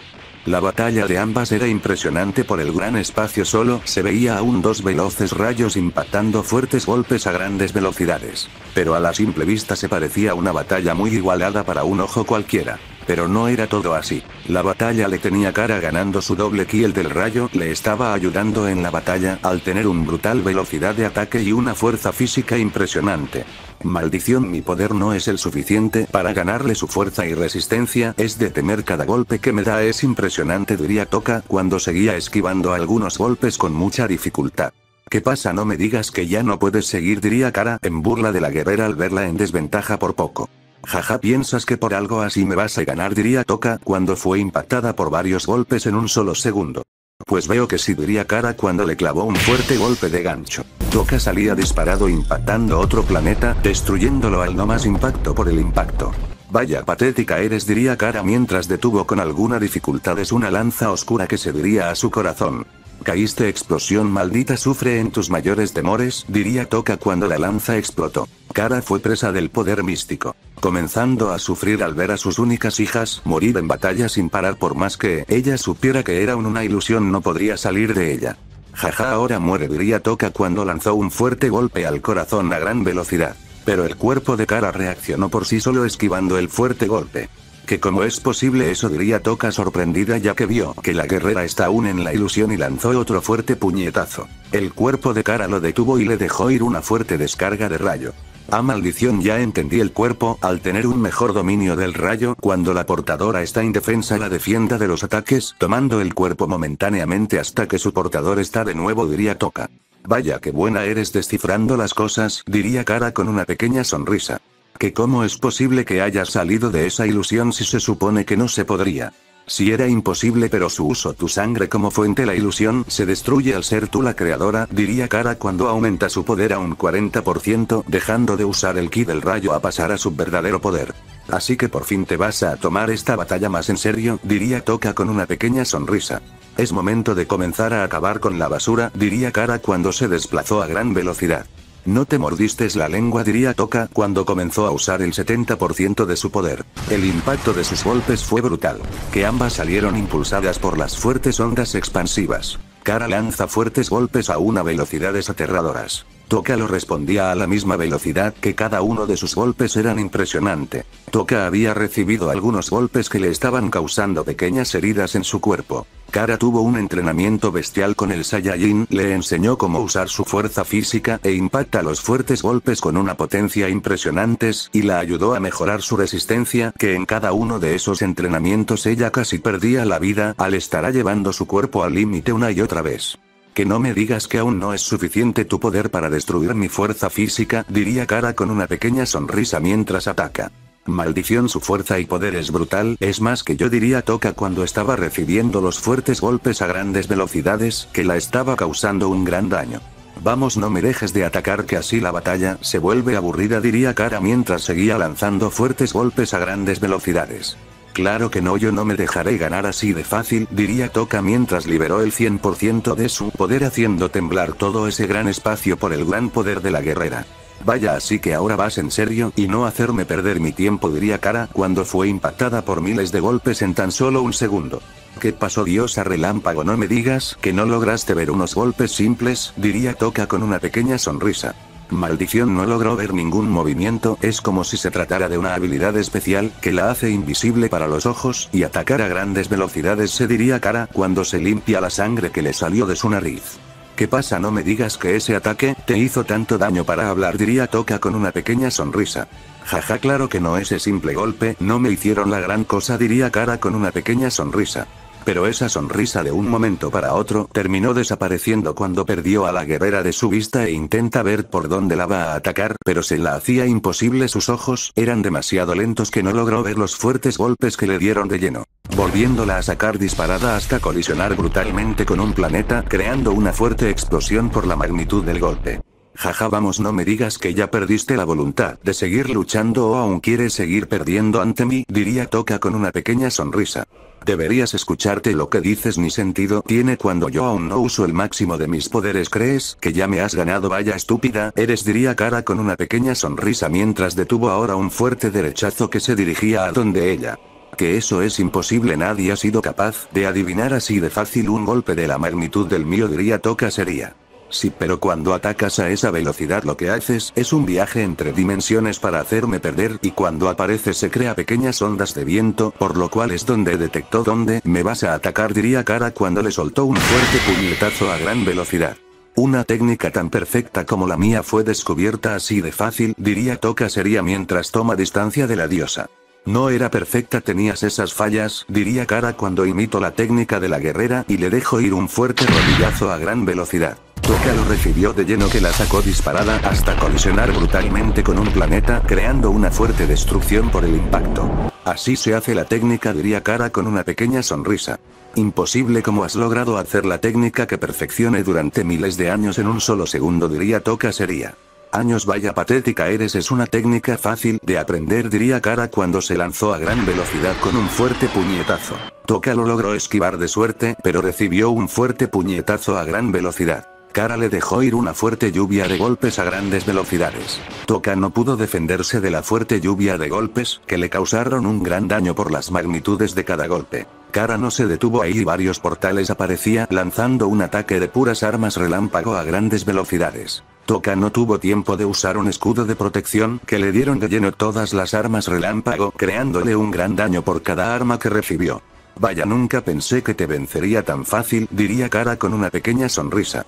La batalla de ambas era impresionante por el gran espacio solo, se veía aún dos veloces rayos impactando fuertes golpes a grandes velocidades. Pero a la simple vista se parecía una batalla muy igualada para un ojo cualquiera. Pero no era todo así. La batalla le tenía cara ganando su doble kill del rayo, le estaba ayudando en la batalla, al tener un brutal velocidad de ataque y una fuerza física impresionante. Maldición mi poder no es el suficiente para ganarle su fuerza y resistencia, es de temer cada golpe que me da es impresionante diría Toca cuando seguía esquivando algunos golpes con mucha dificultad. ¿Qué pasa? No me digas que ya no puedes seguir, diría Cara en burla de la guerrera al verla en desventaja por poco. Jaja, piensas que por algo así me vas a ganar, diría Toca cuando fue impactada por varios golpes en un solo segundo. Pues veo que sí diría Cara cuando le clavó un fuerte golpe de gancho. Toca salía disparado impactando otro planeta, destruyéndolo al no más impacto por el impacto. Vaya patética eres diría Cara mientras detuvo con alguna dificultad es una lanza oscura que se diría a su corazón. Caíste explosión maldita sufre en tus mayores temores, diría Toca cuando la lanza explotó. Cara fue presa del poder místico. Comenzando a sufrir al ver a sus únicas hijas morir en batalla sin parar por más que ella supiera que era una ilusión no podría salir de ella. Jaja ahora muere diría Toca cuando lanzó un fuerte golpe al corazón a gran velocidad. Pero el cuerpo de Cara reaccionó por sí solo esquivando el fuerte golpe que cómo es posible eso diría Toca sorprendida ya que vio que la guerrera está aún en la ilusión y lanzó otro fuerte puñetazo. El cuerpo de cara lo detuvo y le dejó ir una fuerte descarga de rayo. A maldición ya entendí el cuerpo, al tener un mejor dominio del rayo, cuando la portadora está indefensa la defienda de los ataques, tomando el cuerpo momentáneamente hasta que su portador está de nuevo diría Toca. Vaya que buena eres descifrando las cosas, diría Cara con una pequeña sonrisa que cómo es posible que haya salido de esa ilusión si se supone que no se podría. Si era imposible pero su uso tu sangre como fuente la ilusión se destruye al ser tú la creadora, diría Cara cuando aumenta su poder a un 40%, dejando de usar el ki del rayo a pasar a su verdadero poder. Así que por fin te vas a tomar esta batalla más en serio, diría Toca con una pequeña sonrisa. Es momento de comenzar a acabar con la basura, diría Cara cuando se desplazó a gran velocidad. No te mordistes la lengua diría Toca cuando comenzó a usar el 70% de su poder. El impacto de sus golpes fue brutal. Que ambas salieron impulsadas por las fuertes ondas expansivas. Cara lanza fuertes golpes a una velocidades aterradoras. Toca lo respondía a la misma velocidad que cada uno de sus golpes eran impresionante. Toca había recibido algunos golpes que le estaban causando pequeñas heridas en su cuerpo. Kara tuvo un entrenamiento bestial con el Saiyajin, le enseñó cómo usar su fuerza física e impacta los fuertes golpes con una potencia impresionantes, y la ayudó a mejorar su resistencia, que en cada uno de esos entrenamientos ella casi perdía la vida al estar llevando su cuerpo al límite una y otra vez. Que no me digas que aún no es suficiente tu poder para destruir mi fuerza física, diría Kara con una pequeña sonrisa mientras ataca. Maldición su fuerza y poder es brutal, es más que yo diría Toca cuando estaba recibiendo los fuertes golpes a grandes velocidades, que la estaba causando un gran daño. Vamos no me dejes de atacar que así la batalla se vuelve aburrida diría Kara mientras seguía lanzando fuertes golpes a grandes velocidades. Claro que no, yo no me dejaré ganar así de fácil, diría Toca mientras liberó el 100% de su poder haciendo temblar todo ese gran espacio por el gran poder de la guerrera. Vaya así que ahora vas en serio y no hacerme perder mi tiempo diría Cara cuando fue impactada por miles de golpes en tan solo un segundo. ¿Qué pasó diosa relámpago? No me digas que no lograste ver unos golpes simples, diría Toca con una pequeña sonrisa. Maldición no logró ver ningún movimiento, es como si se tratara de una habilidad especial, que la hace invisible para los ojos, y atacar a grandes velocidades se diría cara cuando se limpia la sangre que le salió de su nariz. ¿Qué pasa? No me digas que ese ataque te hizo tanto daño para hablar, diría Toca con una pequeña sonrisa. Jaja, claro que no ese simple golpe, no me hicieron la gran cosa, diría cara con una pequeña sonrisa. Pero esa sonrisa de un momento para otro terminó desapareciendo cuando perdió a la guerrera de su vista e intenta ver por dónde la va a atacar, pero se la hacía imposible sus ojos eran demasiado lentos que no logró ver los fuertes golpes que le dieron de lleno, volviéndola a sacar disparada hasta colisionar brutalmente con un planeta creando una fuerte explosión por la magnitud del golpe. Jaja vamos no me digas que ya perdiste la voluntad de seguir luchando o aún quieres seguir perdiendo ante mí, diría Toca con una pequeña sonrisa. Deberías escucharte lo que dices ni sentido tiene cuando yo aún no uso el máximo de mis poderes crees que ya me has ganado vaya estúpida eres diría cara con una pequeña sonrisa mientras detuvo ahora un fuerte derechazo que se dirigía a donde ella. Que eso es imposible nadie ha sido capaz de adivinar así de fácil un golpe de la magnitud del mío diría Toca sería. Sí, pero cuando atacas a esa velocidad lo que haces es un viaje entre dimensiones para hacerme perder y cuando aparece se crea pequeñas ondas de viento, por lo cual es donde detectó dónde me vas a atacar diría cara cuando le soltó un fuerte puñetazo a gran velocidad. Una técnica tan perfecta como la mía fue descubierta así de fácil, diría Toca sería mientras toma distancia de la diosa. No era perfecta, tenías esas fallas, diría Cara cuando imito la técnica de la guerrera y le dejo ir un fuerte rodillazo a gran velocidad. Toka lo recibió de lleno que la sacó disparada hasta colisionar brutalmente con un planeta creando una fuerte destrucción por el impacto. Así se hace la técnica diría Kara con una pequeña sonrisa. Imposible como has logrado hacer la técnica que perfeccione durante miles de años en un solo segundo diría Toka sería. Años vaya patética eres es una técnica fácil de aprender diría Kara cuando se lanzó a gran velocidad con un fuerte puñetazo. Toka lo logró esquivar de suerte pero recibió un fuerte puñetazo a gran velocidad. Kara le dejó ir una fuerte lluvia de golpes a grandes velocidades. Toka no pudo defenderse de la fuerte lluvia de golpes, que le causaron un gran daño por las magnitudes de cada golpe. Kara no se detuvo ahí y varios portales aparecía lanzando un ataque de puras armas relámpago a grandes velocidades. Toka no tuvo tiempo de usar un escudo de protección que le dieron de lleno todas las armas relámpago creándole un gran daño por cada arma que recibió. Vaya nunca pensé que te vencería tan fácil diría Kara con una pequeña sonrisa.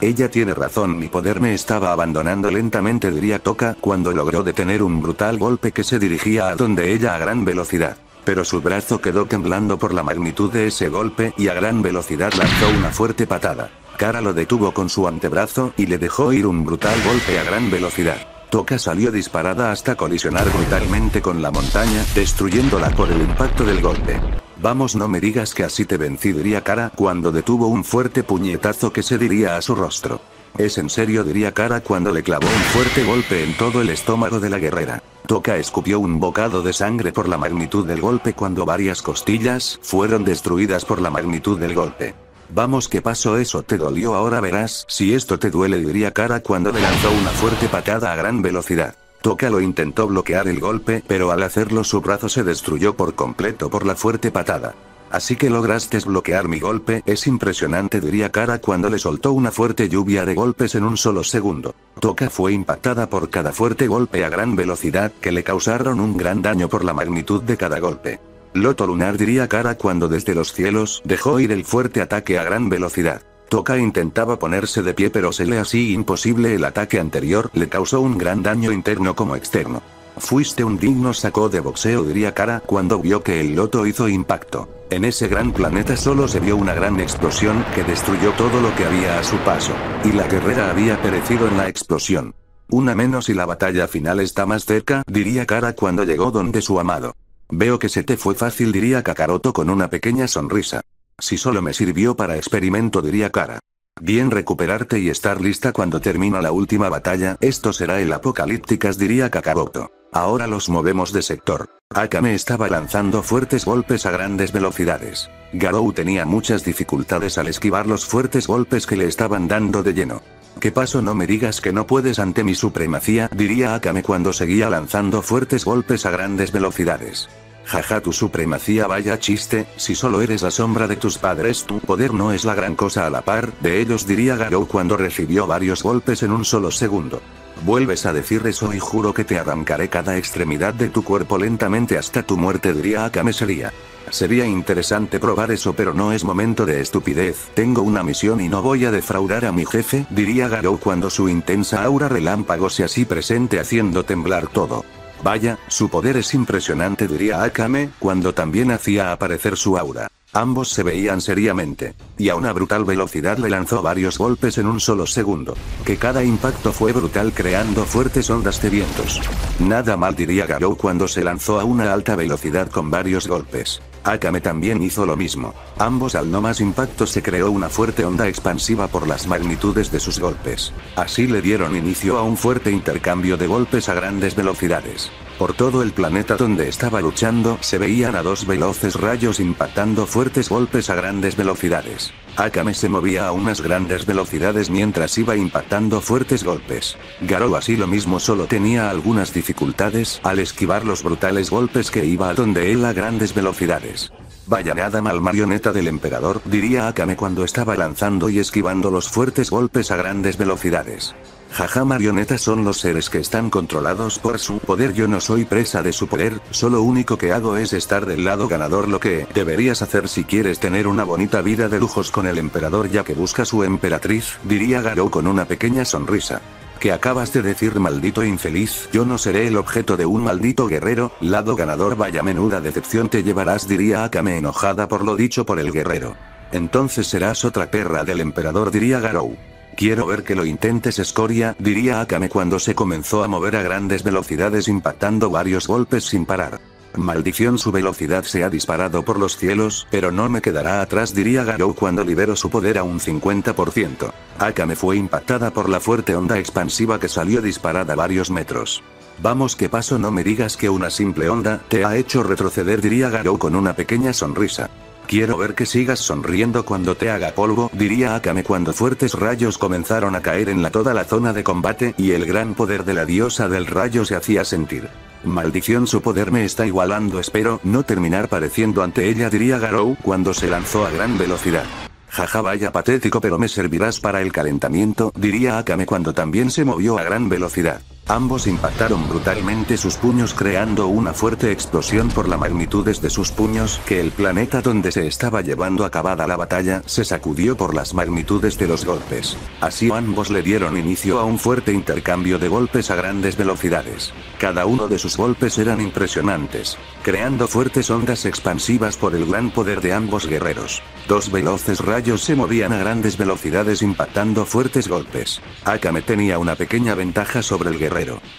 Ella tiene razón mi poder me estaba abandonando lentamente diría Toka cuando logró detener un brutal golpe que se dirigía a donde ella a gran velocidad. Pero su brazo quedó temblando por la magnitud de ese golpe y a gran velocidad lanzó una fuerte patada. Kara lo detuvo con su antebrazo y le dejó ir un brutal golpe a gran velocidad. Toka salió disparada hasta colisionar brutalmente con la montaña, destruyéndola por el impacto del golpe. Vamos no me digas que así te vencí diría Kara cuando detuvo un fuerte puñetazo que se diría a su rostro. Es en serio diría Kara cuando le clavó un fuerte golpe en todo el estómago de la guerrera. Toka escupió un bocado de sangre por la magnitud del golpe cuando varias costillas fueron destruidas por la magnitud del golpe. Vamos ¿qué pasó eso te dolió ahora verás si esto te duele diría Kara cuando le lanzó una fuerte patada a gran velocidad. Toka lo intentó bloquear el golpe pero al hacerlo su brazo se destruyó por completo por la fuerte patada. Así que lograste bloquear mi golpe, es impresionante diría Kara cuando le soltó una fuerte lluvia de golpes en un solo segundo. Toka fue impactada por cada fuerte golpe a gran velocidad que le causaron un gran daño por la magnitud de cada golpe. Loto Lunar diría Kara cuando desde los cielos dejó ir el fuerte ataque a gran velocidad. Toka intentaba ponerse de pie pero se le así imposible el ataque anterior le causó un gran daño interno como externo. Fuiste un digno saco de boxeo diría Kara cuando vio que el loto hizo impacto. En ese gran planeta solo se vio una gran explosión que destruyó todo lo que había a su paso. Y la guerrera había perecido en la explosión. Una menos y la batalla final está más cerca, diría Kara cuando llegó donde su amado. Veo que se te fue fácil diría Kakaroto con una pequeña sonrisa. Si solo me sirvió para experimento diría Kara. Bien recuperarte y estar lista cuando termina la última batalla, esto será el apocalípticas diría Kakaroto. Ahora los movemos de sector. Akame estaba lanzando fuertes golpes a grandes velocidades. Garou tenía muchas dificultades al esquivar los fuertes golpes que le estaban dando de lleno. ¿Qué paso no me digas que no puedes ante mi supremacía? diría Akame cuando seguía lanzando fuertes golpes a grandes velocidades. Jaja tu supremacía vaya chiste, si solo eres la sombra de tus padres tu poder no es la gran cosa a la par de ellos diría Garou cuando recibió varios golpes en un solo segundo. Vuelves a decir eso y juro que te arrancaré cada extremidad de tu cuerpo lentamente hasta tu muerte diría Akame sería. Sería interesante probar eso pero no es momento de estupidez, tengo una misión y no voy a defraudar a mi jefe, diría Garou cuando su intensa aura relámpago se así presente haciendo temblar todo. Vaya, su poder es impresionante diría Akame, cuando también hacía aparecer su aura. Ambos se veían seriamente. Y a una brutal velocidad le lanzó varios golpes en un solo segundo. Que cada impacto fue brutal creando fuertes ondas de vientos. Nada mal diría Garou cuando se lanzó a una alta velocidad con varios golpes. Akame también hizo lo mismo. Ambos al no más impacto se creó una fuerte onda expansiva por las magnitudes de sus golpes. Así le dieron inicio a un fuerte intercambio de golpes a grandes velocidades. Por todo el planeta donde estaba luchando se veían a dos veloces rayos impactando fuertes golpes a grandes velocidades. Akame se movía a unas grandes velocidades mientras iba impactando fuertes golpes. Garou así lo mismo solo tenía algunas dificultades al esquivar los brutales golpes que iba a donde él a grandes velocidades. Vaya nada mal marioneta del emperador, diría Akame cuando estaba lanzando y esquivando los fuertes golpes a grandes velocidades. Jaja marionetas son los seres que están controlados por su poder yo no soy presa de su poder, solo único que hago es estar del lado ganador lo que deberías hacer si quieres tener una bonita vida de lujos con el emperador ya que busca su emperatriz, diría Garou con una pequeña sonrisa. ¿Qué acabas de decir maldito infeliz? Yo no seré el objeto de un maldito guerrero, lado ganador vaya menuda decepción te llevarás diría Akame enojada por lo dicho por el guerrero. Entonces serás otra perra del emperador diría Garou. Quiero ver que lo intentes escoria, diría Akame cuando se comenzó a mover a grandes velocidades impactando varios golpes sin parar. Maldición su velocidad se ha disparado por los cielos, pero no me quedará atrás diría Garou cuando liberó su poder a un 50%. Akame fue impactada por la fuerte onda expansiva que salió disparada varios metros. Vamos que paso no me digas que una simple onda te ha hecho retroceder diría Garou con una pequeña sonrisa. Quiero ver que sigas sonriendo cuando te haga polvo, diría Akame cuando fuertes rayos comenzaron a caer en la toda la zona de combate y el gran poder de la diosa del rayo se hacía sentir. Maldición su poder me está igualando espero no terminar pareciendo ante ella diría Garou cuando se lanzó a gran velocidad. Jaja vaya patético pero me servirás para el calentamiento, diría Akame cuando también se movió a gran velocidad. Ambos impactaron brutalmente sus puños creando una fuerte explosión por la magnitudes de sus puños que el planeta donde se estaba llevando acabada la batalla se sacudió por las magnitudes de los golpes. Así ambos le dieron inicio a un fuerte intercambio de golpes a grandes velocidades. Cada uno de sus golpes eran impresionantes, creando fuertes ondas expansivas por el gran poder de ambos guerreros. Dos veloces rayos se movían a grandes velocidades impactando fuertes golpes. Akame tenía una pequeña ventaja sobre el guerrero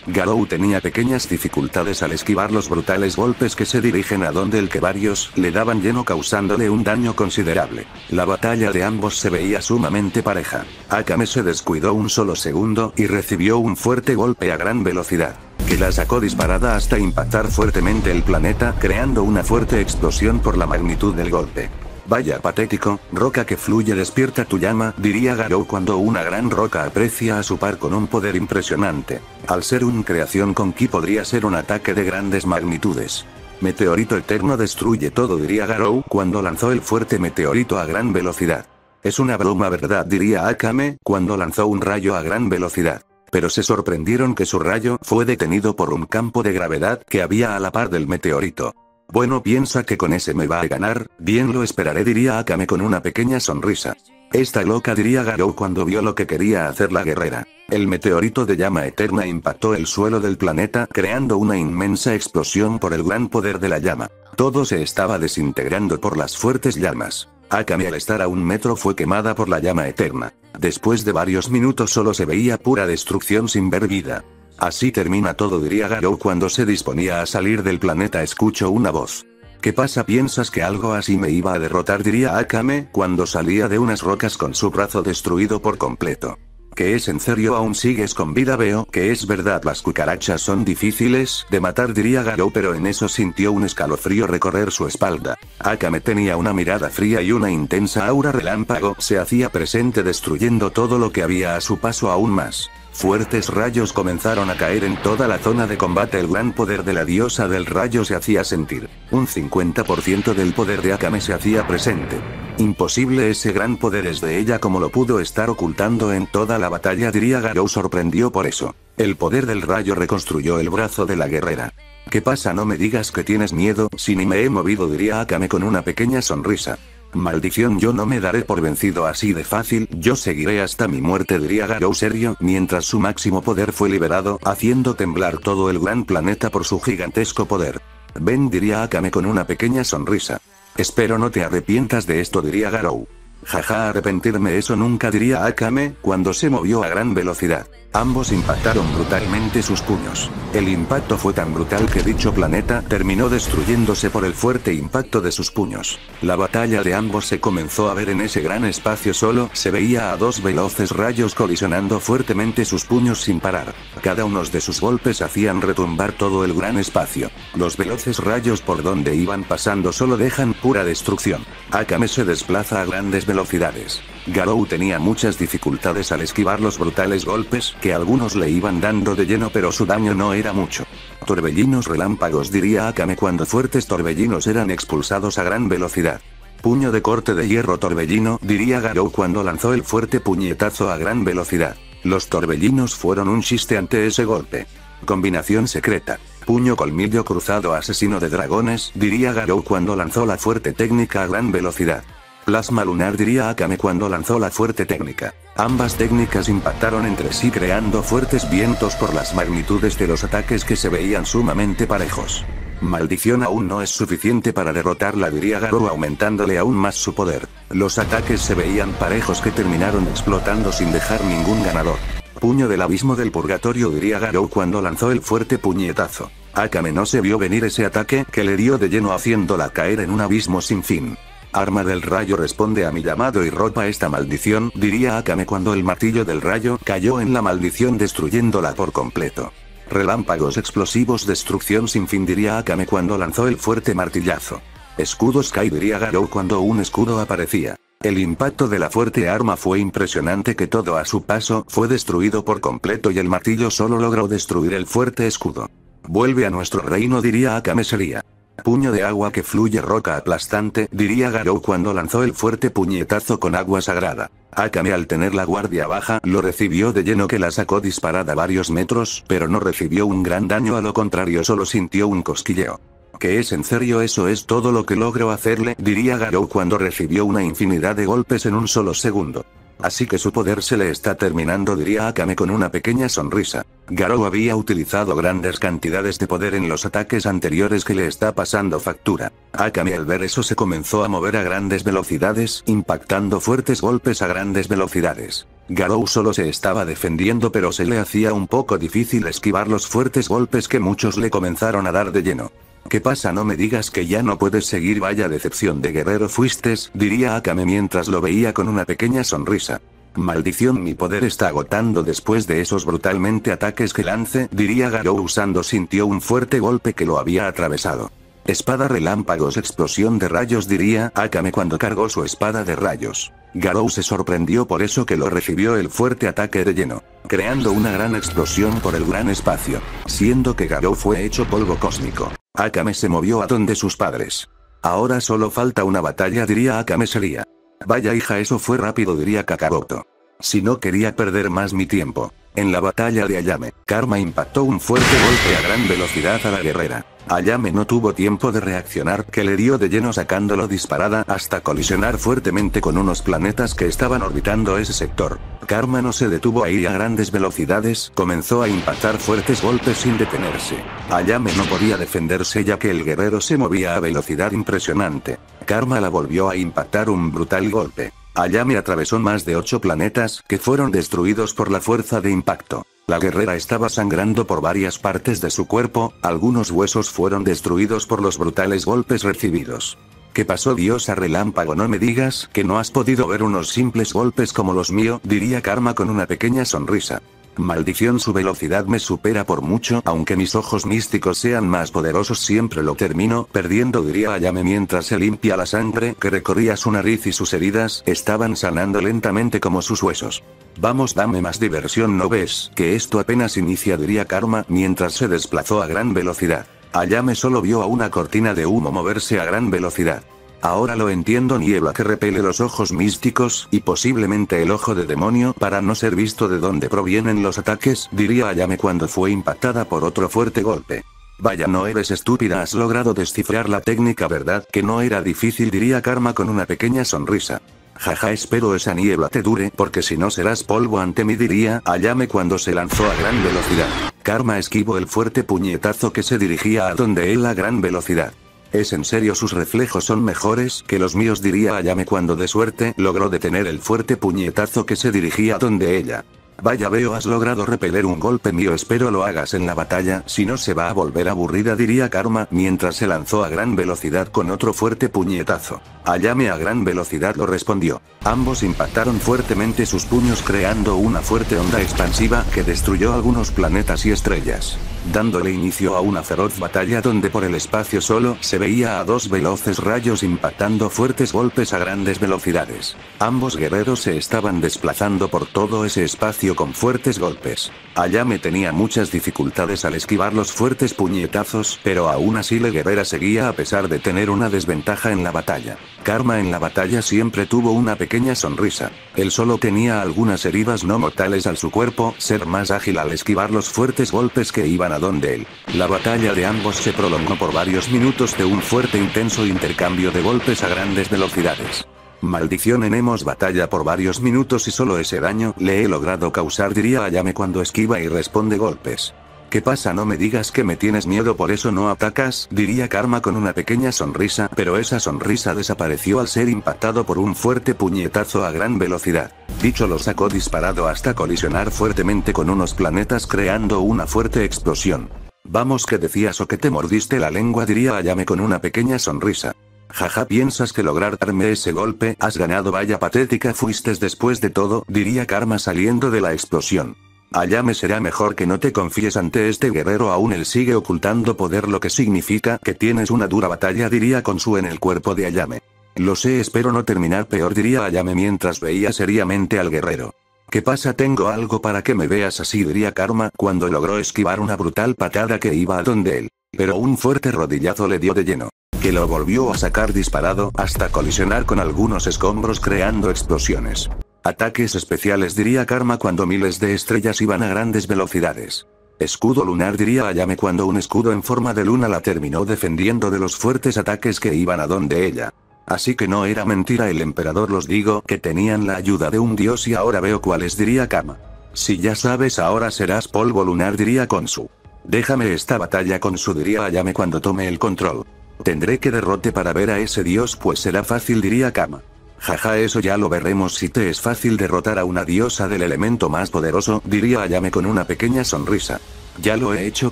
Garou tenía pequeñas dificultades al esquivar los brutales golpes que se dirigen a donde el que varios le daban lleno causándole un daño considerable. La batalla de ambos se veía sumamente pareja. Akame se descuidó un solo segundo y recibió un fuerte golpe a gran velocidad que la sacó disparada hasta impactar fuertemente el planeta creando una fuerte explosión por la magnitud del golpe. Vaya patético, roca que fluye despierta tu llama, diría Garou cuando una gran roca aprecia a su par con un poder impresionante. Al ser un creación con ki podría ser un ataque de grandes magnitudes. Meteorito eterno destruye todo diría Garou cuando lanzó el fuerte meteorito a gran velocidad. Es una broma verdad diría Akame, cuando lanzó un rayo a gran velocidad. Pero se sorprendieron que su rayo fue detenido por un campo de gravedad que había a la par del meteorito. Bueno piensa que con ese me va a ganar, bien lo esperaré diría Akame con una pequeña sonrisa. Esta loca diría Garou cuando vio lo que quería hacer la guerrera. El meteorito de llama eterna impactó el suelo del planeta creando una inmensa explosión por el gran poder de la llama. Todo se estaba desintegrando por las fuertes llamas. Akame al estar a un metro fue quemada por la llama eterna. Después de varios minutos solo se veía pura destrucción sin ver vida. Así termina todo diría Garou cuando se disponía a salir del planeta escucho una voz. ¿Qué pasa piensas que algo así me iba a derrotar diría Akame cuando salía de unas rocas con su brazo destruido por completo? ¿Que es en serio aún sigues con vida? Veo que es verdad las cucarachas son difíciles de matar diría Garou pero en eso sintió un escalofrío recorrer su espalda. Akame tenía una mirada fría y una intensa aura relámpago se hacía presente destruyendo todo lo que había a su paso aún más. Fuertes rayos comenzaron a caer en toda la zona de combate. El gran poder de la diosa del rayo se hacía sentir. Un 50% del poder de Akame se hacía presente. Imposible ese gran poder es de ella como lo pudo estar ocultando en toda la batalla diría Garou sorprendió por eso. El poder del rayo reconstruyó el brazo de la guerrera. ¿Qué pasa? No me digas que tienes miedo, si ni me he movido diría Akame con una pequeña sonrisa. Maldición yo no me daré por vencido así de fácil, yo seguiré hasta mi muerte diría Garou serio, mientras su máximo poder fue liberado, haciendo temblar todo el gran planeta por su gigantesco poder. Ven diría Akame con una pequeña sonrisa. Espero no te arrepientas de esto diría Garou. Jaja arrepentirme eso nunca diría Akame, cuando se movió a gran velocidad. Ambos impactaron brutalmente sus puños. El impacto fue tan brutal que dicho planeta terminó destruyéndose por el fuerte impacto de sus puños. La batalla de ambos se comenzó a ver en ese gran espacio solo se veía a dos veloces rayos colisionando fuertemente sus puños sin parar. Cada uno de sus golpes hacían retumbar todo el gran espacio. Los veloces rayos por donde iban pasando solo dejan pura destrucción. Akame se desplaza a grandes velocidades. Garou tenía muchas dificultades al esquivar los brutales golpes que algunos le iban dando de lleno pero su daño no era mucho. Torbellinos relámpagos diría Akame cuando fuertes torbellinos eran expulsados a gran velocidad. Puño de corte de hierro torbellino diría Garou cuando lanzó el fuerte puñetazo a gran velocidad. Los torbellinos fueron un chiste ante ese golpe. Combinación secreta. Puño colmillo cruzado asesino de dragones, diría Garou cuando lanzó la fuerte técnica a gran velocidad. Plasma lunar diría Akame cuando lanzó la fuerte técnica. Ambas técnicas impactaron entre sí creando fuertes vientos por las magnitudes de los ataques que se veían sumamente parejos. Maldición aún no es suficiente para derrotarla diría Garou aumentándole aún más su poder. Los ataques se veían parejos que terminaron explotando sin dejar ningún ganador. Puño del abismo del purgatorio diría Garou cuando lanzó el fuerte puñetazo. Akame no se vio venir ese ataque que le dio de lleno haciéndola caer en un abismo sin fin. Arma del rayo responde a mi llamado y ropa esta maldición, diría Akame cuando el martillo del rayo cayó en la maldición destruyéndola por completo. Relámpagos explosivos destrucción sin fin diría Akame cuando lanzó el fuerte martillazo. Escudos Sky diría Garou cuando un escudo aparecía. El impacto de la fuerte arma fue impresionante que todo a su paso fue destruido por completo y el martillo solo logró destruir el fuerte escudo. Vuelve a nuestro reino diría Akame sería. Puño de agua que fluye roca aplastante, diría Garou cuando lanzó el fuerte puñetazo con agua sagrada. Akame al tener la guardia baja, lo recibió de lleno que la sacó disparada varios metros, pero no recibió un gran daño a lo contrario solo sintió un cosquilleo. ¿Que es en serio eso es todo lo que logro hacerle? diría Garou cuando recibió una infinidad de golpes en un solo segundo. Así que su poder se le está terminando diría Akame con una pequeña sonrisa. Garou había utilizado grandes cantidades de poder en los ataques anteriores que le está pasando factura. Akame al ver eso se comenzó a mover a grandes velocidades, impactando fuertes golpes a grandes velocidades. Garou solo se estaba defendiendo pero se le hacía un poco difícil esquivar los fuertes golpes que muchos le comenzaron a dar de lleno. ¿Qué pasa? No me digas que ya no puedes seguir, vaya decepción de guerrero fuistes, diría Akame mientras lo veía con una pequeña sonrisa. Maldición, mi poder está agotando después de esos brutalmente ataques que lance, diría Garou usando sintió un fuerte golpe que lo había atravesado. Espada relámpagos explosión de rayos diría Akame cuando cargó su espada de rayos. Garou se sorprendió por eso que lo recibió el fuerte ataque de lleno, creando una gran explosión por el gran espacio, siendo que Garou fue hecho polvo cósmico. Akame se movió a donde sus padres. Ahora solo falta una batalla diría Akame sería. Vaya hija eso fue rápido diría Kakaroto. Si no quería perder más mi tiempo. En la batalla de Ayame, Karma impactó un fuerte golpe a gran velocidad a la guerrera. Ayame no tuvo tiempo de reaccionar que le dio de lleno sacándolo disparada hasta colisionar fuertemente con unos planetas que estaban orbitando ese sector. Karma no se detuvo ahí a grandes velocidades, comenzó a impactar fuertes golpes sin detenerse. Ayame no podía defenderse ya que el guerrero se movía a velocidad impresionante. Karma la volvió a impactar un brutal golpe. Ayame atravesó más de ocho planetas que fueron destruidos por la fuerza de impacto. La guerrera estaba sangrando por varias partes de su cuerpo, algunos huesos fueron destruidos por los brutales golpes recibidos. ¿Qué pasó diosa relámpago? No me digas que no has podido ver unos simples golpes como los míos, diría Karma con una pequeña sonrisa. Maldición su velocidad me supera por mucho, aunque mis ojos místicos sean más poderosos siempre lo termino perdiendo diría Ayame mientras se limpia la sangre que recorría su nariz y sus heridas estaban sanando lentamente como sus huesos. Vamos dame más diversión no ves que esto apenas inicia diría Karma mientras se desplazó a gran velocidad. Ayame solo vio a una cortina de humo moverse a gran velocidad. Ahora lo entiendo niebla que repele los ojos místicos, y posiblemente el ojo de demonio para no ser visto de dónde provienen los ataques, diría Ayame cuando fue impactada por otro fuerte golpe. Vaya no eres estúpida has logrado descifrar la técnica verdad que no era difícil diría Karma con una pequeña sonrisa. Jaja espero esa niebla te dure porque si no serás polvo ante mí diría Ayame cuando se lanzó a gran velocidad. Karma esquivó el fuerte puñetazo que se dirigía a donde él a gran velocidad. ¿Es en serio sus reflejos son mejores que los míos? diría Ayame cuando de suerte logró detener el fuerte puñetazo que se dirigía donde ella. Vaya veo has logrado repeler un golpe mío espero lo hagas en la batalla si no se va a volver aburrida diría Karma mientras se lanzó a gran velocidad con otro fuerte puñetazo. Ayame a gran velocidad lo respondió. Ambos impactaron fuertemente sus puños creando una fuerte onda expansiva que destruyó algunos planetas y estrellas dándole inicio a una feroz batalla donde por el espacio solo se veía a dos veloces rayos impactando fuertes golpes a grandes velocidades. Ambos guerreros se estaban desplazando por todo ese espacio con fuertes golpes. Ayame tenía muchas dificultades al esquivar los fuertes puñetazos, pero aún así la guerrera seguía a pesar de tener una desventaja en la batalla. Karma en la batalla siempre tuvo una pequeña sonrisa. Él solo tenía algunas heridas no mortales al su cuerpo, ser más ágil al esquivar los fuertes golpes que iban a donde él. La batalla de ambos se prolongó por varios minutos de un fuerte intenso intercambio de golpes a grandes velocidades. Maldición enemos batalla por varios minutos y solo ese daño le he logrado causar diría Ayame cuando esquiva y responde golpes. ¿Qué pasa? No me digas que me tienes miedo, por eso no atacas, diría Karma con una pequeña sonrisa, pero esa sonrisa desapareció al ser impactado por un fuerte puñetazo a gran velocidad. Dicho lo sacó disparado hasta colisionar fuertemente con unos planetas creando una fuerte explosión. Vamos que decías o que te mordiste la lengua diría Ayame con una pequeña sonrisa. Jaja, piensas que lograr darme ese golpe, has ganado, vaya patética fuiste después de todo, diría Karma saliendo de la explosión. Ayame será mejor que no te confíes ante este guerrero aún él sigue ocultando poder lo que significa que tienes una dura batalla diría Konsu en el cuerpo de Ayame. Lo sé espero no terminar peor diría Ayame mientras veía seriamente al guerrero. ¿Qué pasa? Tengo algo para que me veas así diría Karma cuando logró esquivar una brutal patada que iba a donde él. Pero un fuerte rodillazo le dio de lleno. Que lo volvió a sacar disparado hasta colisionar con algunos escombros creando explosiones. Ataques especiales diría Karma cuando miles de estrellas iban a grandes velocidades. Escudo lunar diría Ayame cuando un escudo en forma de luna la terminó defendiendo de los fuertes ataques que iban a donde ella. Así que no era mentira el emperador los digo que tenían la ayuda de un dios y ahora veo cuáles diría Kama. Si ya sabes ahora serás polvo lunar diría Konsu. Déjame esta batalla con su diría Ayame cuando tome el control. Tendré que derrote para ver a ese dios pues será fácil diría Kama. Jaja eso ya lo veremos si te es fácil derrotar a una diosa del elemento más poderoso, diría Ayame con una pequeña sonrisa. Ya lo he hecho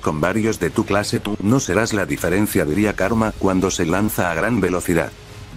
con varios de tu clase tú no serás la diferencia diría Karma cuando se lanza a gran velocidad.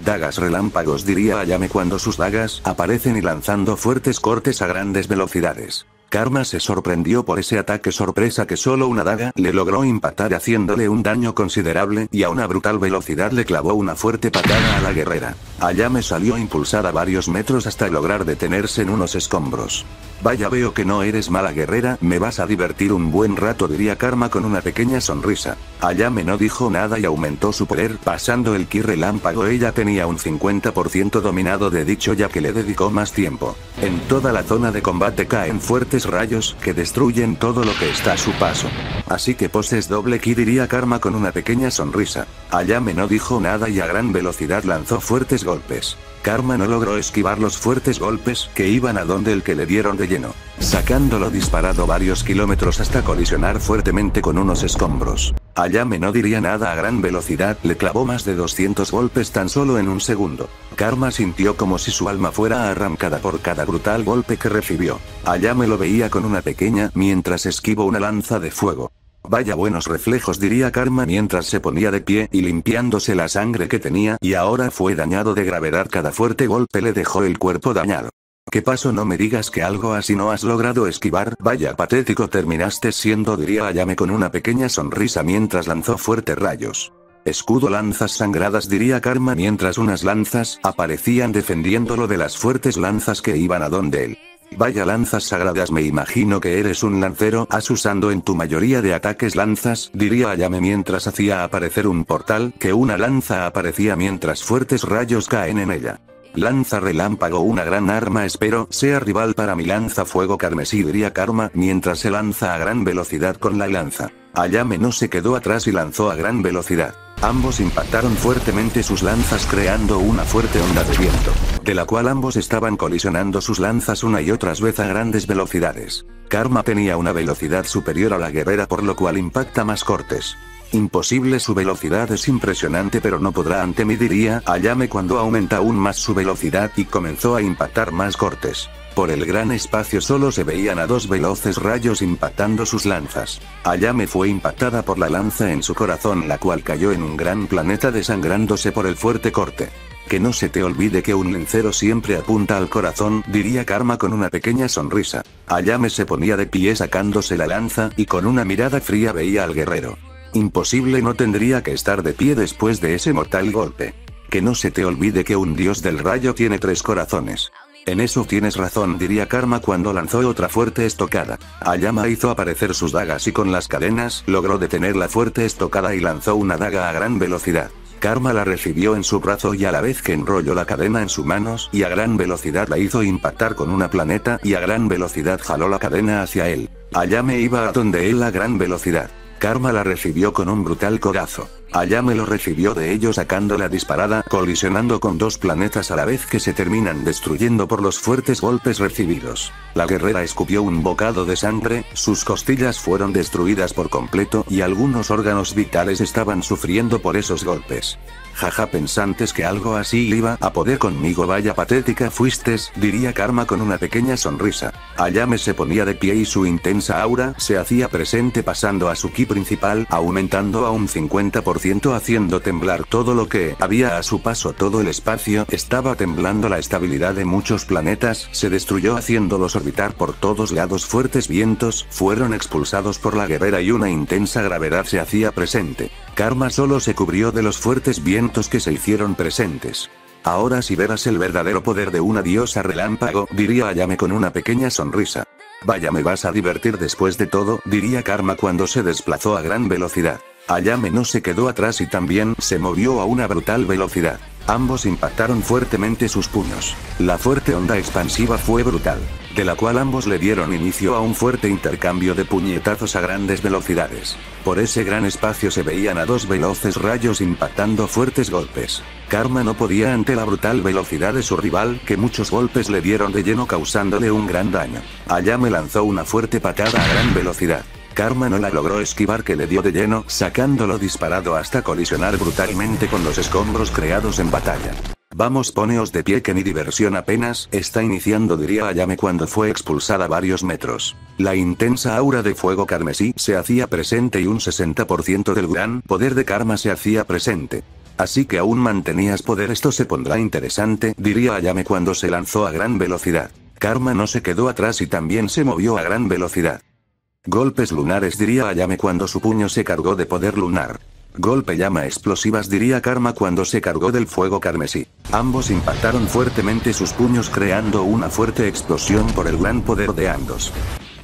Dagas relámpagos diría Ayame cuando sus dagas aparecen y lanzando fuertes cortes a grandes velocidades. Karma se sorprendió por ese ataque sorpresa que solo una daga le logró impactar haciéndole un daño considerable y a una brutal velocidad le clavó una fuerte patada a la guerrera. Ayame salió impulsada varios metros hasta lograr detenerse en unos escombros. Vaya veo que no eres mala guerrera, me vas a divertir un buen rato diría Karma con una pequeña sonrisa. Ayame no dijo nada y aumentó su poder pasando el ki relámpago ella tenía un 50% dominado de dicho ya que le dedicó más tiempo. En toda la zona de combate caen fuertes rayos que destruyen todo lo que está a su paso. Así que poses doble ki diría Karma con una pequeña sonrisa. Ayame no dijo nada y a gran velocidad lanzó fuertes golpes. Karma no logró esquivar los fuertes golpes que iban a donde el que le dieron de lleno, sacándolo disparado varios kilómetros hasta colisionar fuertemente con unos escombros. Ayame no diría nada a gran velocidad, le clavó más de 200 golpes tan solo en un segundo. Karma sintió como si su alma fuera arrancada por cada brutal golpe que recibió. Ayame lo veía con una pequeña mientras esquivo una lanza de fuego. Vaya buenos reflejos diría Karma mientras se ponía de pie y limpiándose la sangre que tenía y ahora fue dañado de gravedad cada fuerte golpe le dejó el cuerpo dañado. ¿Qué pasó? No me digas que algo así no has logrado esquivar. Vaya patético terminaste siendo diría Ayame con una pequeña sonrisa mientras lanzó fuertes rayos. Escudo lanzas sangradas diría Karma mientras unas lanzas aparecían defendiéndolo de las fuertes lanzas que iban a donde él. Vaya lanzas sagradas me imagino que eres un lancero has usando en tu mayoría de ataques lanzas, diría Ayame mientras hacía aparecer un portal que una lanza aparecía mientras fuertes rayos caen en ella. Lanza relámpago una gran arma espero sea rival para mi lanza fuego carmesí diría Karma mientras se lanza a gran velocidad con la lanza. Ayame no se quedó atrás y lanzó a gran velocidad. Ambos impactaron fuertemente sus lanzas creando una fuerte onda de viento, de la cual ambos estaban colisionando sus lanzas una y otras vez a grandes velocidades. Karma tenía una velocidad superior a la guerrera por lo cual impacta más cortes. Imposible su velocidad es impresionante pero no podrá ante mí diría Ayame cuando aumenta aún más su velocidad y comenzó a impactar más cortes. Por el gran espacio solo se veían a dos veloces rayos impactando sus lanzas. Ayame fue impactada por la lanza en su corazón la cual cayó en un gran planeta desangrándose por el fuerte corte. Que no se te olvide que un lancero siempre apunta al corazón, diría Karma con una pequeña sonrisa. Ayame se ponía de pie sacándose la lanza y con una mirada fría veía al guerrero. Imposible no tendría que estar de pie después de ese mortal golpe. Que no se te olvide que un dios del rayo tiene tres corazones. En eso tienes razón diría Karma cuando lanzó otra fuerte estocada. Ayama hizo aparecer sus dagas y con las cadenas logró detener la fuerte estocada y lanzó una daga a gran velocidad. Karma la recibió en su brazo y a la vez que enrolló la cadena en sus manos y a gran velocidad la hizo impactar con una planeta y a gran velocidad jaló la cadena hacia él. Ayame iba a donde él a gran velocidad. Karma la recibió con un brutal codazo. Ayame lo recibió de ello sacando la disparada, colisionando con dos planetas a la vez que se terminan destruyendo por los fuertes golpes recibidos. La guerrera escupió un bocado de sangre, sus costillas fueron destruidas por completo y algunos órganos vitales estaban sufriendo por esos golpes. Jaja pensantes que algo así iba a poder conmigo vaya patética fuistes, diría Karma con una pequeña sonrisa. Ayame se ponía de pie y su intensa aura se hacía presente pasando a su ki principal, aumentando a un 50% haciendo temblar todo lo que había a su paso todo el espacio, estaba temblando la estabilidad de muchos planetas, se destruyó haciéndolos orbitar por todos lados fuertes vientos, fueron expulsados por la guerrera y una intensa gravedad se hacía presente. Karma solo se cubrió de los fuertes vientos que se hicieron presentes. Ahora si verás el verdadero poder de una diosa relámpago, diría Ayame con una pequeña sonrisa. Vaya me vas a divertir después de todo, diría Karma cuando se desplazó a gran velocidad. Ayame no se quedó atrás y también se movió a una brutal velocidad. Ambos impactaron fuertemente sus puños. La fuerte onda expansiva fue brutal, de la cual ambos le dieron inicio a un fuerte intercambio de puñetazos a grandes velocidades. Por ese gran espacio se veían a dos veloces rayos impactando fuertes golpes. Karma no podía ante la brutal velocidad de su rival, que muchos golpes le dieron de lleno causándole un gran daño. Ayame lanzó una fuerte patada a gran velocidad. Karma no la logró esquivar que le dio de lleno, sacándolo disparado hasta colisionar brutalmente con los escombros creados en batalla. Vamos poneos de pie que mi diversión apenas está iniciando diría Ayame cuando fue expulsada varios metros. La intensa aura de fuego carmesí se hacía presente y un 60% del gran poder de karma se hacía presente. Así que aún mantenías poder esto se pondrá interesante, diría Ayame cuando se lanzó a gran velocidad. Karma no se quedó atrás y también se movió a gran velocidad. Golpes lunares diría Ayame cuando su puño se cargó de poder lunar. Golpe llama explosivas diría Karma cuando se cargó del fuego carmesí. Ambos impactaron fuertemente sus puños creando una fuerte explosión por el gran poder de ambos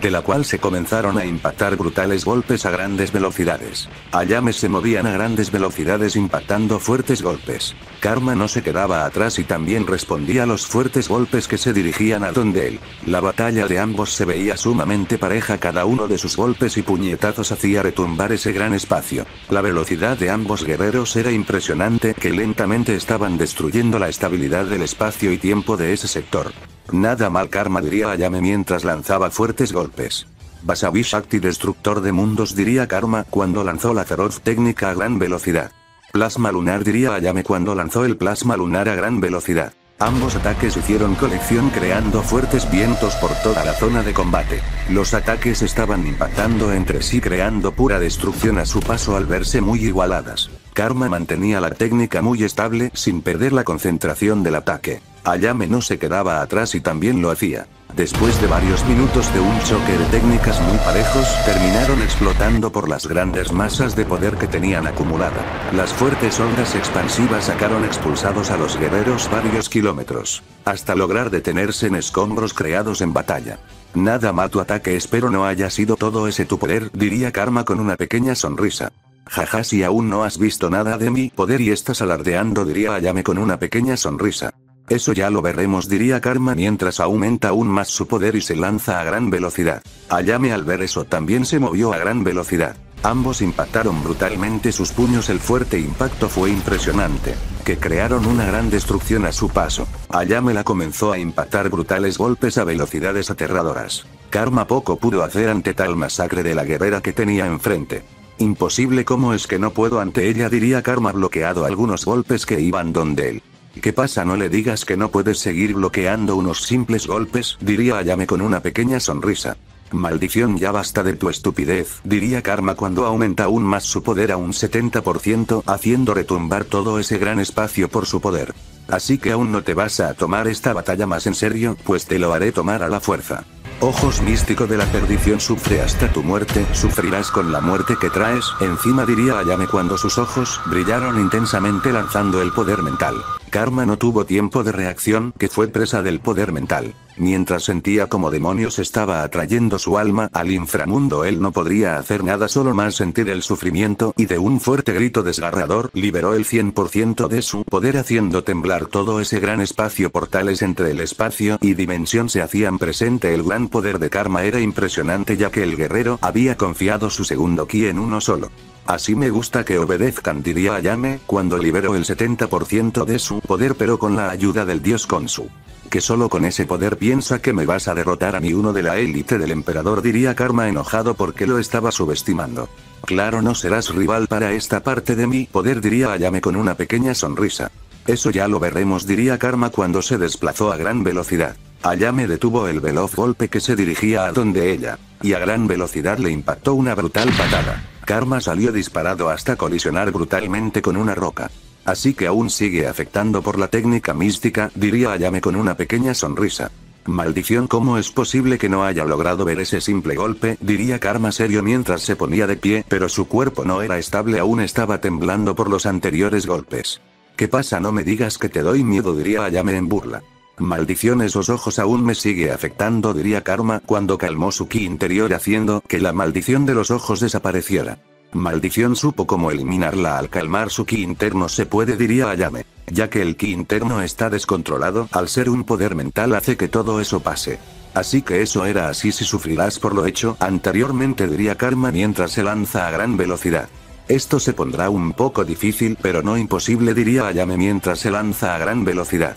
de la cual se comenzaron a impactar brutales golpes a grandes velocidades. Ayame se movían a grandes velocidades impactando fuertes golpes. Karma no se quedaba atrás y también respondía a los fuertes golpes que se dirigían a donde él. La batalla de ambos se veía sumamente pareja cada uno de sus golpes y puñetazos hacía retumbar ese gran espacio. La velocidad de ambos guerreros era impresionante que lentamente estaban destruyendo la estabilidad del espacio y tiempo de ese sector. Nada mal karma diría Ayame mientras lanzaba fuertes golpes. Basavi Shakti destructor de mundos diría Karma cuando lanzó la feroz técnica a gran velocidad. Plasma lunar diría Ayame cuando lanzó el plasma lunar a gran velocidad. Ambos ataques hicieron colección creando fuertes vientos por toda la zona de combate. Los ataques estaban impactando entre sí creando pura destrucción a su paso al verse muy igualadas. Karma mantenía la técnica muy estable sin perder la concentración del ataque. Ayame no se quedaba atrás y también lo hacía. Después de varios minutos de un choque de técnicas muy parejos, terminaron explotando por las grandes masas de poder que tenían acumulada. Las fuertes ondas expansivas sacaron expulsados a los guerreros varios kilómetros, hasta lograr detenerse en escombros creados en batalla. Nada mal tu ataque espero no haya sido todo ese tu poder, diría Karma con una pequeña sonrisa. Jaja si aún no has visto nada de mi poder y estás alardeando diría Ayame con una pequeña sonrisa. Eso ya lo veremos diría Karma mientras aumenta aún más su poder y se lanza a gran velocidad. Ayame al ver eso también se movió a gran velocidad. Ambos impactaron brutalmente sus puños el fuerte impacto fue impresionante, que crearon una gran destrucción a su paso. Ayame la comenzó a impactar brutales golpes a velocidades aterradoras. Karma poco pudo hacer ante tal masacre de la guerrera que tenía enfrente. Imposible cómo es que no puedo ante ella diría Karma bloqueado algunos golpes que iban donde él. ¿Qué pasa? No le digas que no puedes seguir bloqueando unos simples golpes, diría Ayame con una pequeña sonrisa. Maldición ya basta de tu estupidez, diría Karma cuando aumenta aún más su poder a un 70%, haciendo retumbar todo ese gran espacio por su poder. Así que aún no te vas a tomar esta batalla más en serio, pues te lo haré tomar a la fuerza. Ojos místico de la perdición sufre hasta tu muerte, sufrirás con la muerte que traes, encima diría Ayame cuando sus ojos brillaron intensamente lanzando el poder mental. Karma no tuvo tiempo de reacción, que fue presa del poder mental. Mientras sentía como demonios estaba atrayendo su alma al inframundo, él no podría hacer nada solo más sentir el sufrimiento y de un fuerte grito desgarrador liberó el 100% de su poder haciendo temblar todo ese gran espacio. Portales entre el espacio y dimensión se hacían presente. El gran poder de karma era impresionante ya que el guerrero había confiado su segundo ki en uno solo. Así me gusta que obedezcan diría Ayame cuando liberó el 70% de su poder pero con la ayuda del dios Konsu que solo con ese poder piensa que me vas a derrotar a mí uno de la élite del emperador diría Karma enojado porque lo estaba subestimando. Claro no serás rival para esta parte de mi poder diría Ayame con una pequeña sonrisa. Eso ya lo veremos diría Karma cuando se desplazó a gran velocidad. Ayame detuvo el veloz golpe que se dirigía a donde ella, y a gran velocidad le impactó una brutal patada. Karma salió disparado hasta colisionar brutalmente con una roca. Así que aún sigue afectando por la técnica mística, diría Ayame con una pequeña sonrisa. Maldición, ¿cómo es posible que no haya logrado ver ese simple golpe? diría Karma serio mientras se ponía de pie, pero su cuerpo no era estable, aún estaba temblando por los anteriores golpes. ¿Qué pasa? No me digas que te doy miedo, diría Ayame en burla. Maldición, esos ojos aún me sigue afectando, diría Karma cuando calmó su ki interior haciendo que la maldición de los ojos desapareciera. Maldición supo cómo eliminarla al calmar su ki interno se puede diría Ayame. Ya que el ki interno está descontrolado, al ser un poder mental hace que todo eso pase. Así que eso era así si sufrirás por lo hecho anteriormente diría Karma mientras se lanza a gran velocidad. Esto se pondrá un poco difícil pero no imposible diría Ayame mientras se lanza a gran velocidad.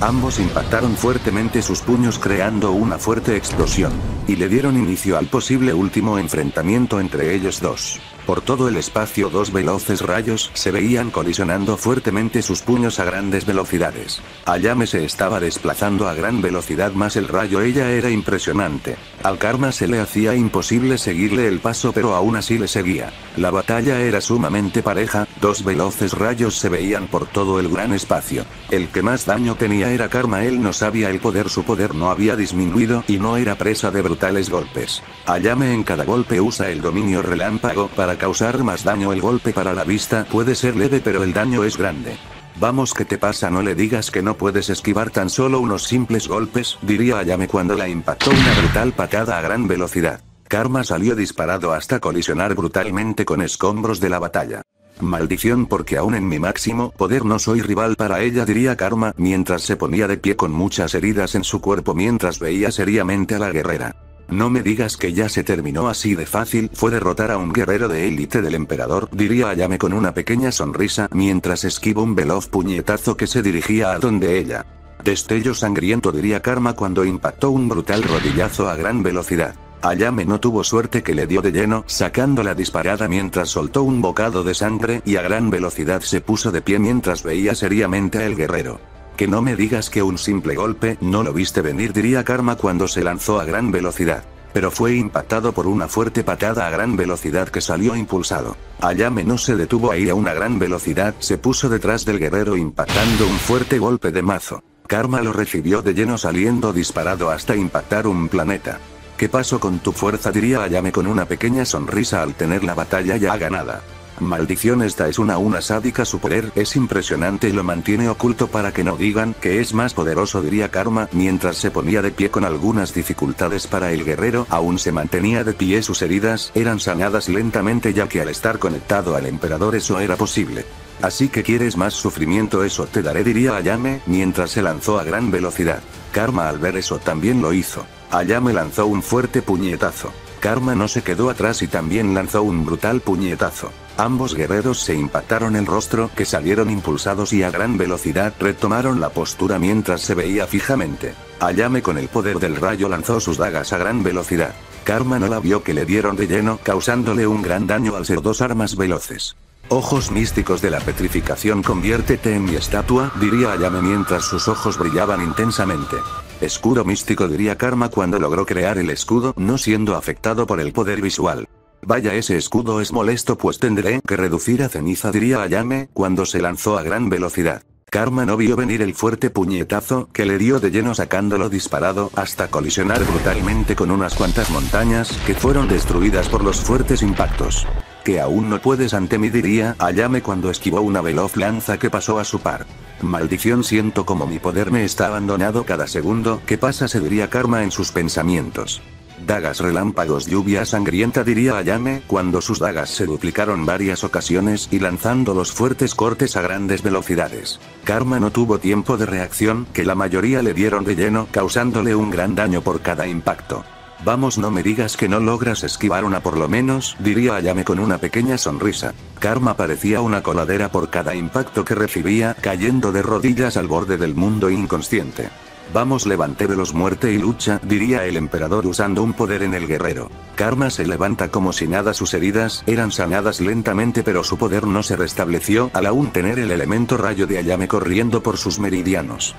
Ambos impactaron fuertemente sus puños creando una fuerte explosión, y le dieron inicio al posible último enfrentamiento entre ellos dos. Por todo el espacio dos veloces rayos se veían colisionando fuertemente sus puños a grandes velocidades. Ayame se estaba desplazando a gran velocidad más el rayo ella era impresionante. Al karma se le hacía imposible seguirle el paso pero aún así le seguía. La batalla era sumamente pareja, dos veloces rayos se veían por todo el gran espacio. El que más daño tenía era karma él no sabía el poder su poder no había disminuido y no era presa de brutales golpes. Ayame en cada golpe usa el dominio relámpago para causar más daño el golpe para la vista puede ser leve pero el daño es grande. Vamos ¿qué te pasa? No le digas que no puedes esquivar tan solo unos simples golpes, diría Ayame cuando la impactó una brutal patada a gran velocidad. Karma salió disparado hasta colisionar brutalmente con escombros de la batalla. Maldición porque aún en mi máximo poder no soy rival para ella diría Karma mientras se ponía de pie con muchas heridas en su cuerpo mientras veía seriamente a la guerrera. No me digas que ya se terminó así de fácil, fue derrotar a un guerrero de élite del emperador, diría Ayame con una pequeña sonrisa mientras esquiva un veloz puñetazo que se dirigía a donde ella. Destello sangriento diría Karma cuando impactó un brutal rodillazo a gran velocidad. Ayame no tuvo suerte que le dio de lleno, sacando la disparada mientras soltó un bocado de sangre y a gran velocidad se puso de pie mientras veía seriamente a el guerrero. Que no me digas que un simple golpe no lo viste venir diría Karma cuando se lanzó a gran velocidad. Pero fue impactado por una fuerte patada a gran velocidad que salió impulsado. Ayame no se detuvo ahí a una gran velocidad, se puso detrás del guerrero impactando un fuerte golpe de mazo. Karma lo recibió de lleno saliendo disparado hasta impactar un planeta. ¿Qué pasó con tu fuerza? diría Ayame con una pequeña sonrisa al tener la batalla ya ganada. Maldición esta es una una sádica su poder es impresionante y lo mantiene oculto para que no digan que es más poderoso diría Karma mientras se ponía de pie con algunas dificultades para el guerrero aún se mantenía de pie sus heridas eran sanadas lentamente ya que al estar conectado al emperador eso era posible. Así que quieres más sufrimiento eso te daré diría Ayame mientras se lanzó a gran velocidad. Karma al ver eso también lo hizo. Ayame lanzó un fuerte puñetazo. Karma no se quedó atrás y también lanzó un brutal puñetazo. Ambos guerreros se impactaron el rostro que salieron impulsados y a gran velocidad retomaron la postura mientras se veía fijamente. Ayame con el poder del rayo lanzó sus dagas a gran velocidad. Karma no la vio que le dieron de lleno causándole un gran daño al ser dos armas veloces. Ojos místicos de la petrificación conviértete en mi estatua, diría Ayame mientras sus ojos brillaban intensamente. Escudo místico diría Karma cuando logró crear el escudo no siendo afectado por el poder visual. Vaya ese escudo es molesto pues tendré que reducir a ceniza diría Ayame, cuando se lanzó a gran velocidad. Karma no vio venir el fuerte puñetazo que le dio de lleno sacándolo disparado hasta colisionar brutalmente con unas cuantas montañas que fueron destruidas por los fuertes impactos. Que aún no puedes ante mí diría Ayame cuando esquivó una veloz lanza que pasó a su par. Maldición siento como mi poder me está abandonado cada segundo que pasa se diría Karma en sus pensamientos. Dagas relámpagos lluvia sangrienta diría Ayame cuando sus dagas se duplicaron varias ocasiones y lanzando los fuertes cortes a grandes velocidades. Karma no tuvo tiempo de reacción que la mayoría le dieron de lleno causándole un gran daño por cada impacto. Vamos no me digas que no logras esquivar una por lo menos, diría Ayame con una pequeña sonrisa. Karma parecía una coladera por cada impacto que recibía, cayendo de rodillas al borde del mundo inconsciente. Vamos levante de los muerte y lucha, diría el emperador usando un poder en el guerrero. Karma se levanta como si nada sus heridas eran sanadas lentamente pero su poder no se restableció al aún tener el elemento rayo de Ayame corriendo por sus meridianos.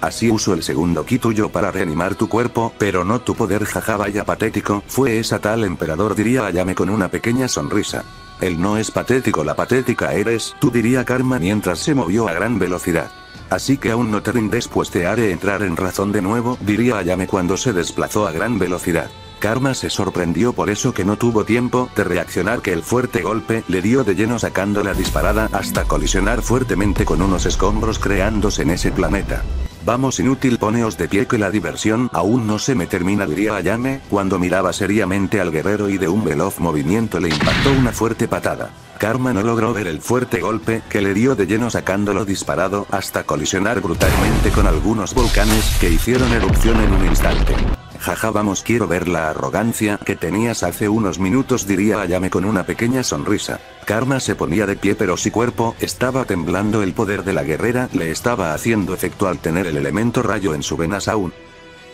Así uso el segundo ki tuyo para reanimar tu cuerpo, pero no tu poder jaja vaya patético, fue esa tal emperador diría Ayame con una pequeña sonrisa. Él no es patético la patética eres, tú diría Karma mientras se movió a gran velocidad. Así que aún no te rindes pues te haré entrar en razón de nuevo, diría Ayame cuando se desplazó a gran velocidad. Karma se sorprendió por eso que no tuvo tiempo de reaccionar que el fuerte golpe le dio de lleno sacando la disparada hasta colisionar fuertemente con unos escombros creándose en ese planeta. Vamos inútil poneos de pie que la diversión aún no se me termina diría Ayame, cuando miraba seriamente al guerrero y de un veloz movimiento le impactó una fuerte patada. Karma no logró ver el fuerte golpe que le dio de lleno sacándolo disparado hasta colisionar brutalmente con algunos volcanes que hicieron erupción en un instante. Jaja vamos quiero ver la arrogancia que tenías hace unos minutos diría Ayame con una pequeña sonrisa. Karma se ponía de pie pero su cuerpo estaba temblando el poder de la guerrera le estaba haciendo efecto al tener el elemento rayo en su venas aún.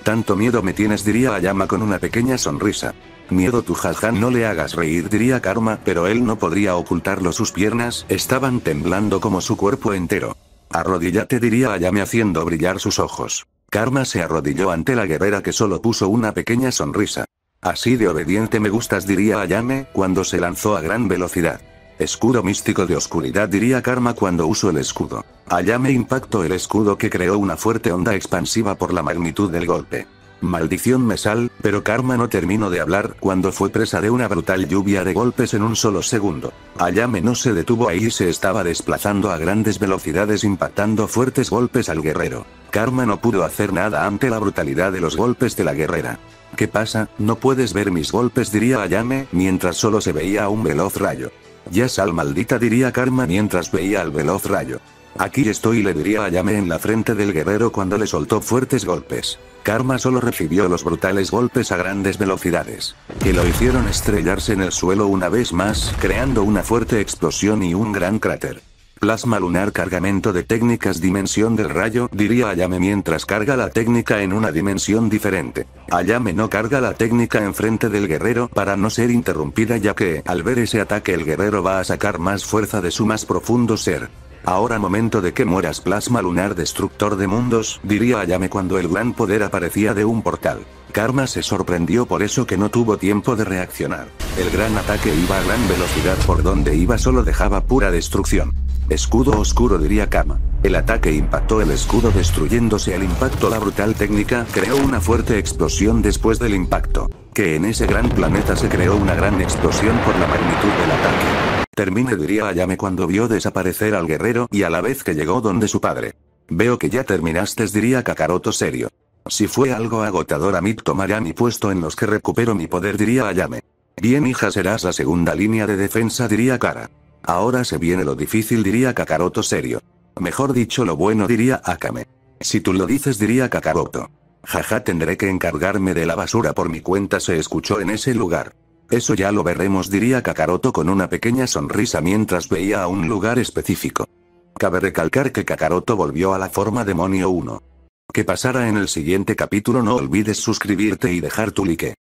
Tanto miedo me tienes diría Ayama con una pequeña sonrisa. Miedo tu jaja no le hagas reír diría Karma pero él no podría ocultarlo sus piernas estaban temblando como su cuerpo entero. Arrodíllate diría Ayame haciendo brillar sus ojos. Karma se arrodilló ante la guerrera que solo puso una pequeña sonrisa. Así de obediente me gustas diría Ayame, cuando se lanzó a gran velocidad. Escudo místico de oscuridad diría Karma cuando uso el escudo. Ayame impactó el escudo que creó una fuerte onda expansiva por la magnitud del golpe. Maldición me sal, pero Karma no terminó de hablar cuando fue presa de una brutal lluvia de golpes en un solo segundo. Ayame no se detuvo ahí y se estaba desplazando a grandes velocidades impactando fuertes golpes al guerrero. Karma no pudo hacer nada ante la brutalidad de los golpes de la guerrera. ¿Qué pasa? No puedes ver mis golpes diría Ayame, mientras solo se veía un veloz rayo. Ya sal maldita diría Karma mientras veía al veloz rayo. Aquí estoy le diría Ayame en la frente del guerrero cuando le soltó fuertes golpes. Karma solo recibió los brutales golpes a grandes velocidades, que lo hicieron estrellarse en el suelo una vez más, creando una fuerte explosión y un gran cráter. Plasma lunar cargamento de técnicas dimensión del rayo, diría Ayame mientras carga la técnica en una dimensión diferente. Ayame no carga la técnica enfrente del guerrero para no ser interrumpida ya que, al ver ese ataque el guerrero va a sacar más fuerza de su más profundo ser. Ahora momento de que mueras plasma lunar destructor de mundos, diría Ayame cuando el gran poder aparecía de un portal. Karma se sorprendió por eso que no tuvo tiempo de reaccionar. El gran ataque iba a gran velocidad por donde iba solo dejaba pura destrucción. Escudo oscuro diría Kama. El ataque impactó el escudo destruyéndose al impacto la brutal técnica creó una fuerte explosión después del impacto. Que en ese gran planeta se creó una gran explosión por la magnitud del ataque. Termine diría Ayame cuando vio desaparecer al guerrero y a la vez que llegó donde su padre. Veo que ya terminaste diría Kakaroto serio. Si fue algo agotador a mí tomaré mi puesto en los que recupero mi poder diría Ayame. Bien hija serás la segunda línea de defensa diría Kara. Ahora se viene lo difícil diría Kakaroto serio. Mejor dicho lo bueno diría Akame. Si tú lo dices diría Kakaroto. Jaja tendré que encargarme de la basura por mi cuenta se escuchó en ese lugar. Eso ya lo veremos diría Kakaroto con una pequeña sonrisa mientras veía a un lugar específico. Cabe recalcar que Kakaroto volvió a la forma demonio 1. Que pasara en el siguiente capítulo no olvides suscribirte y dejar tu like.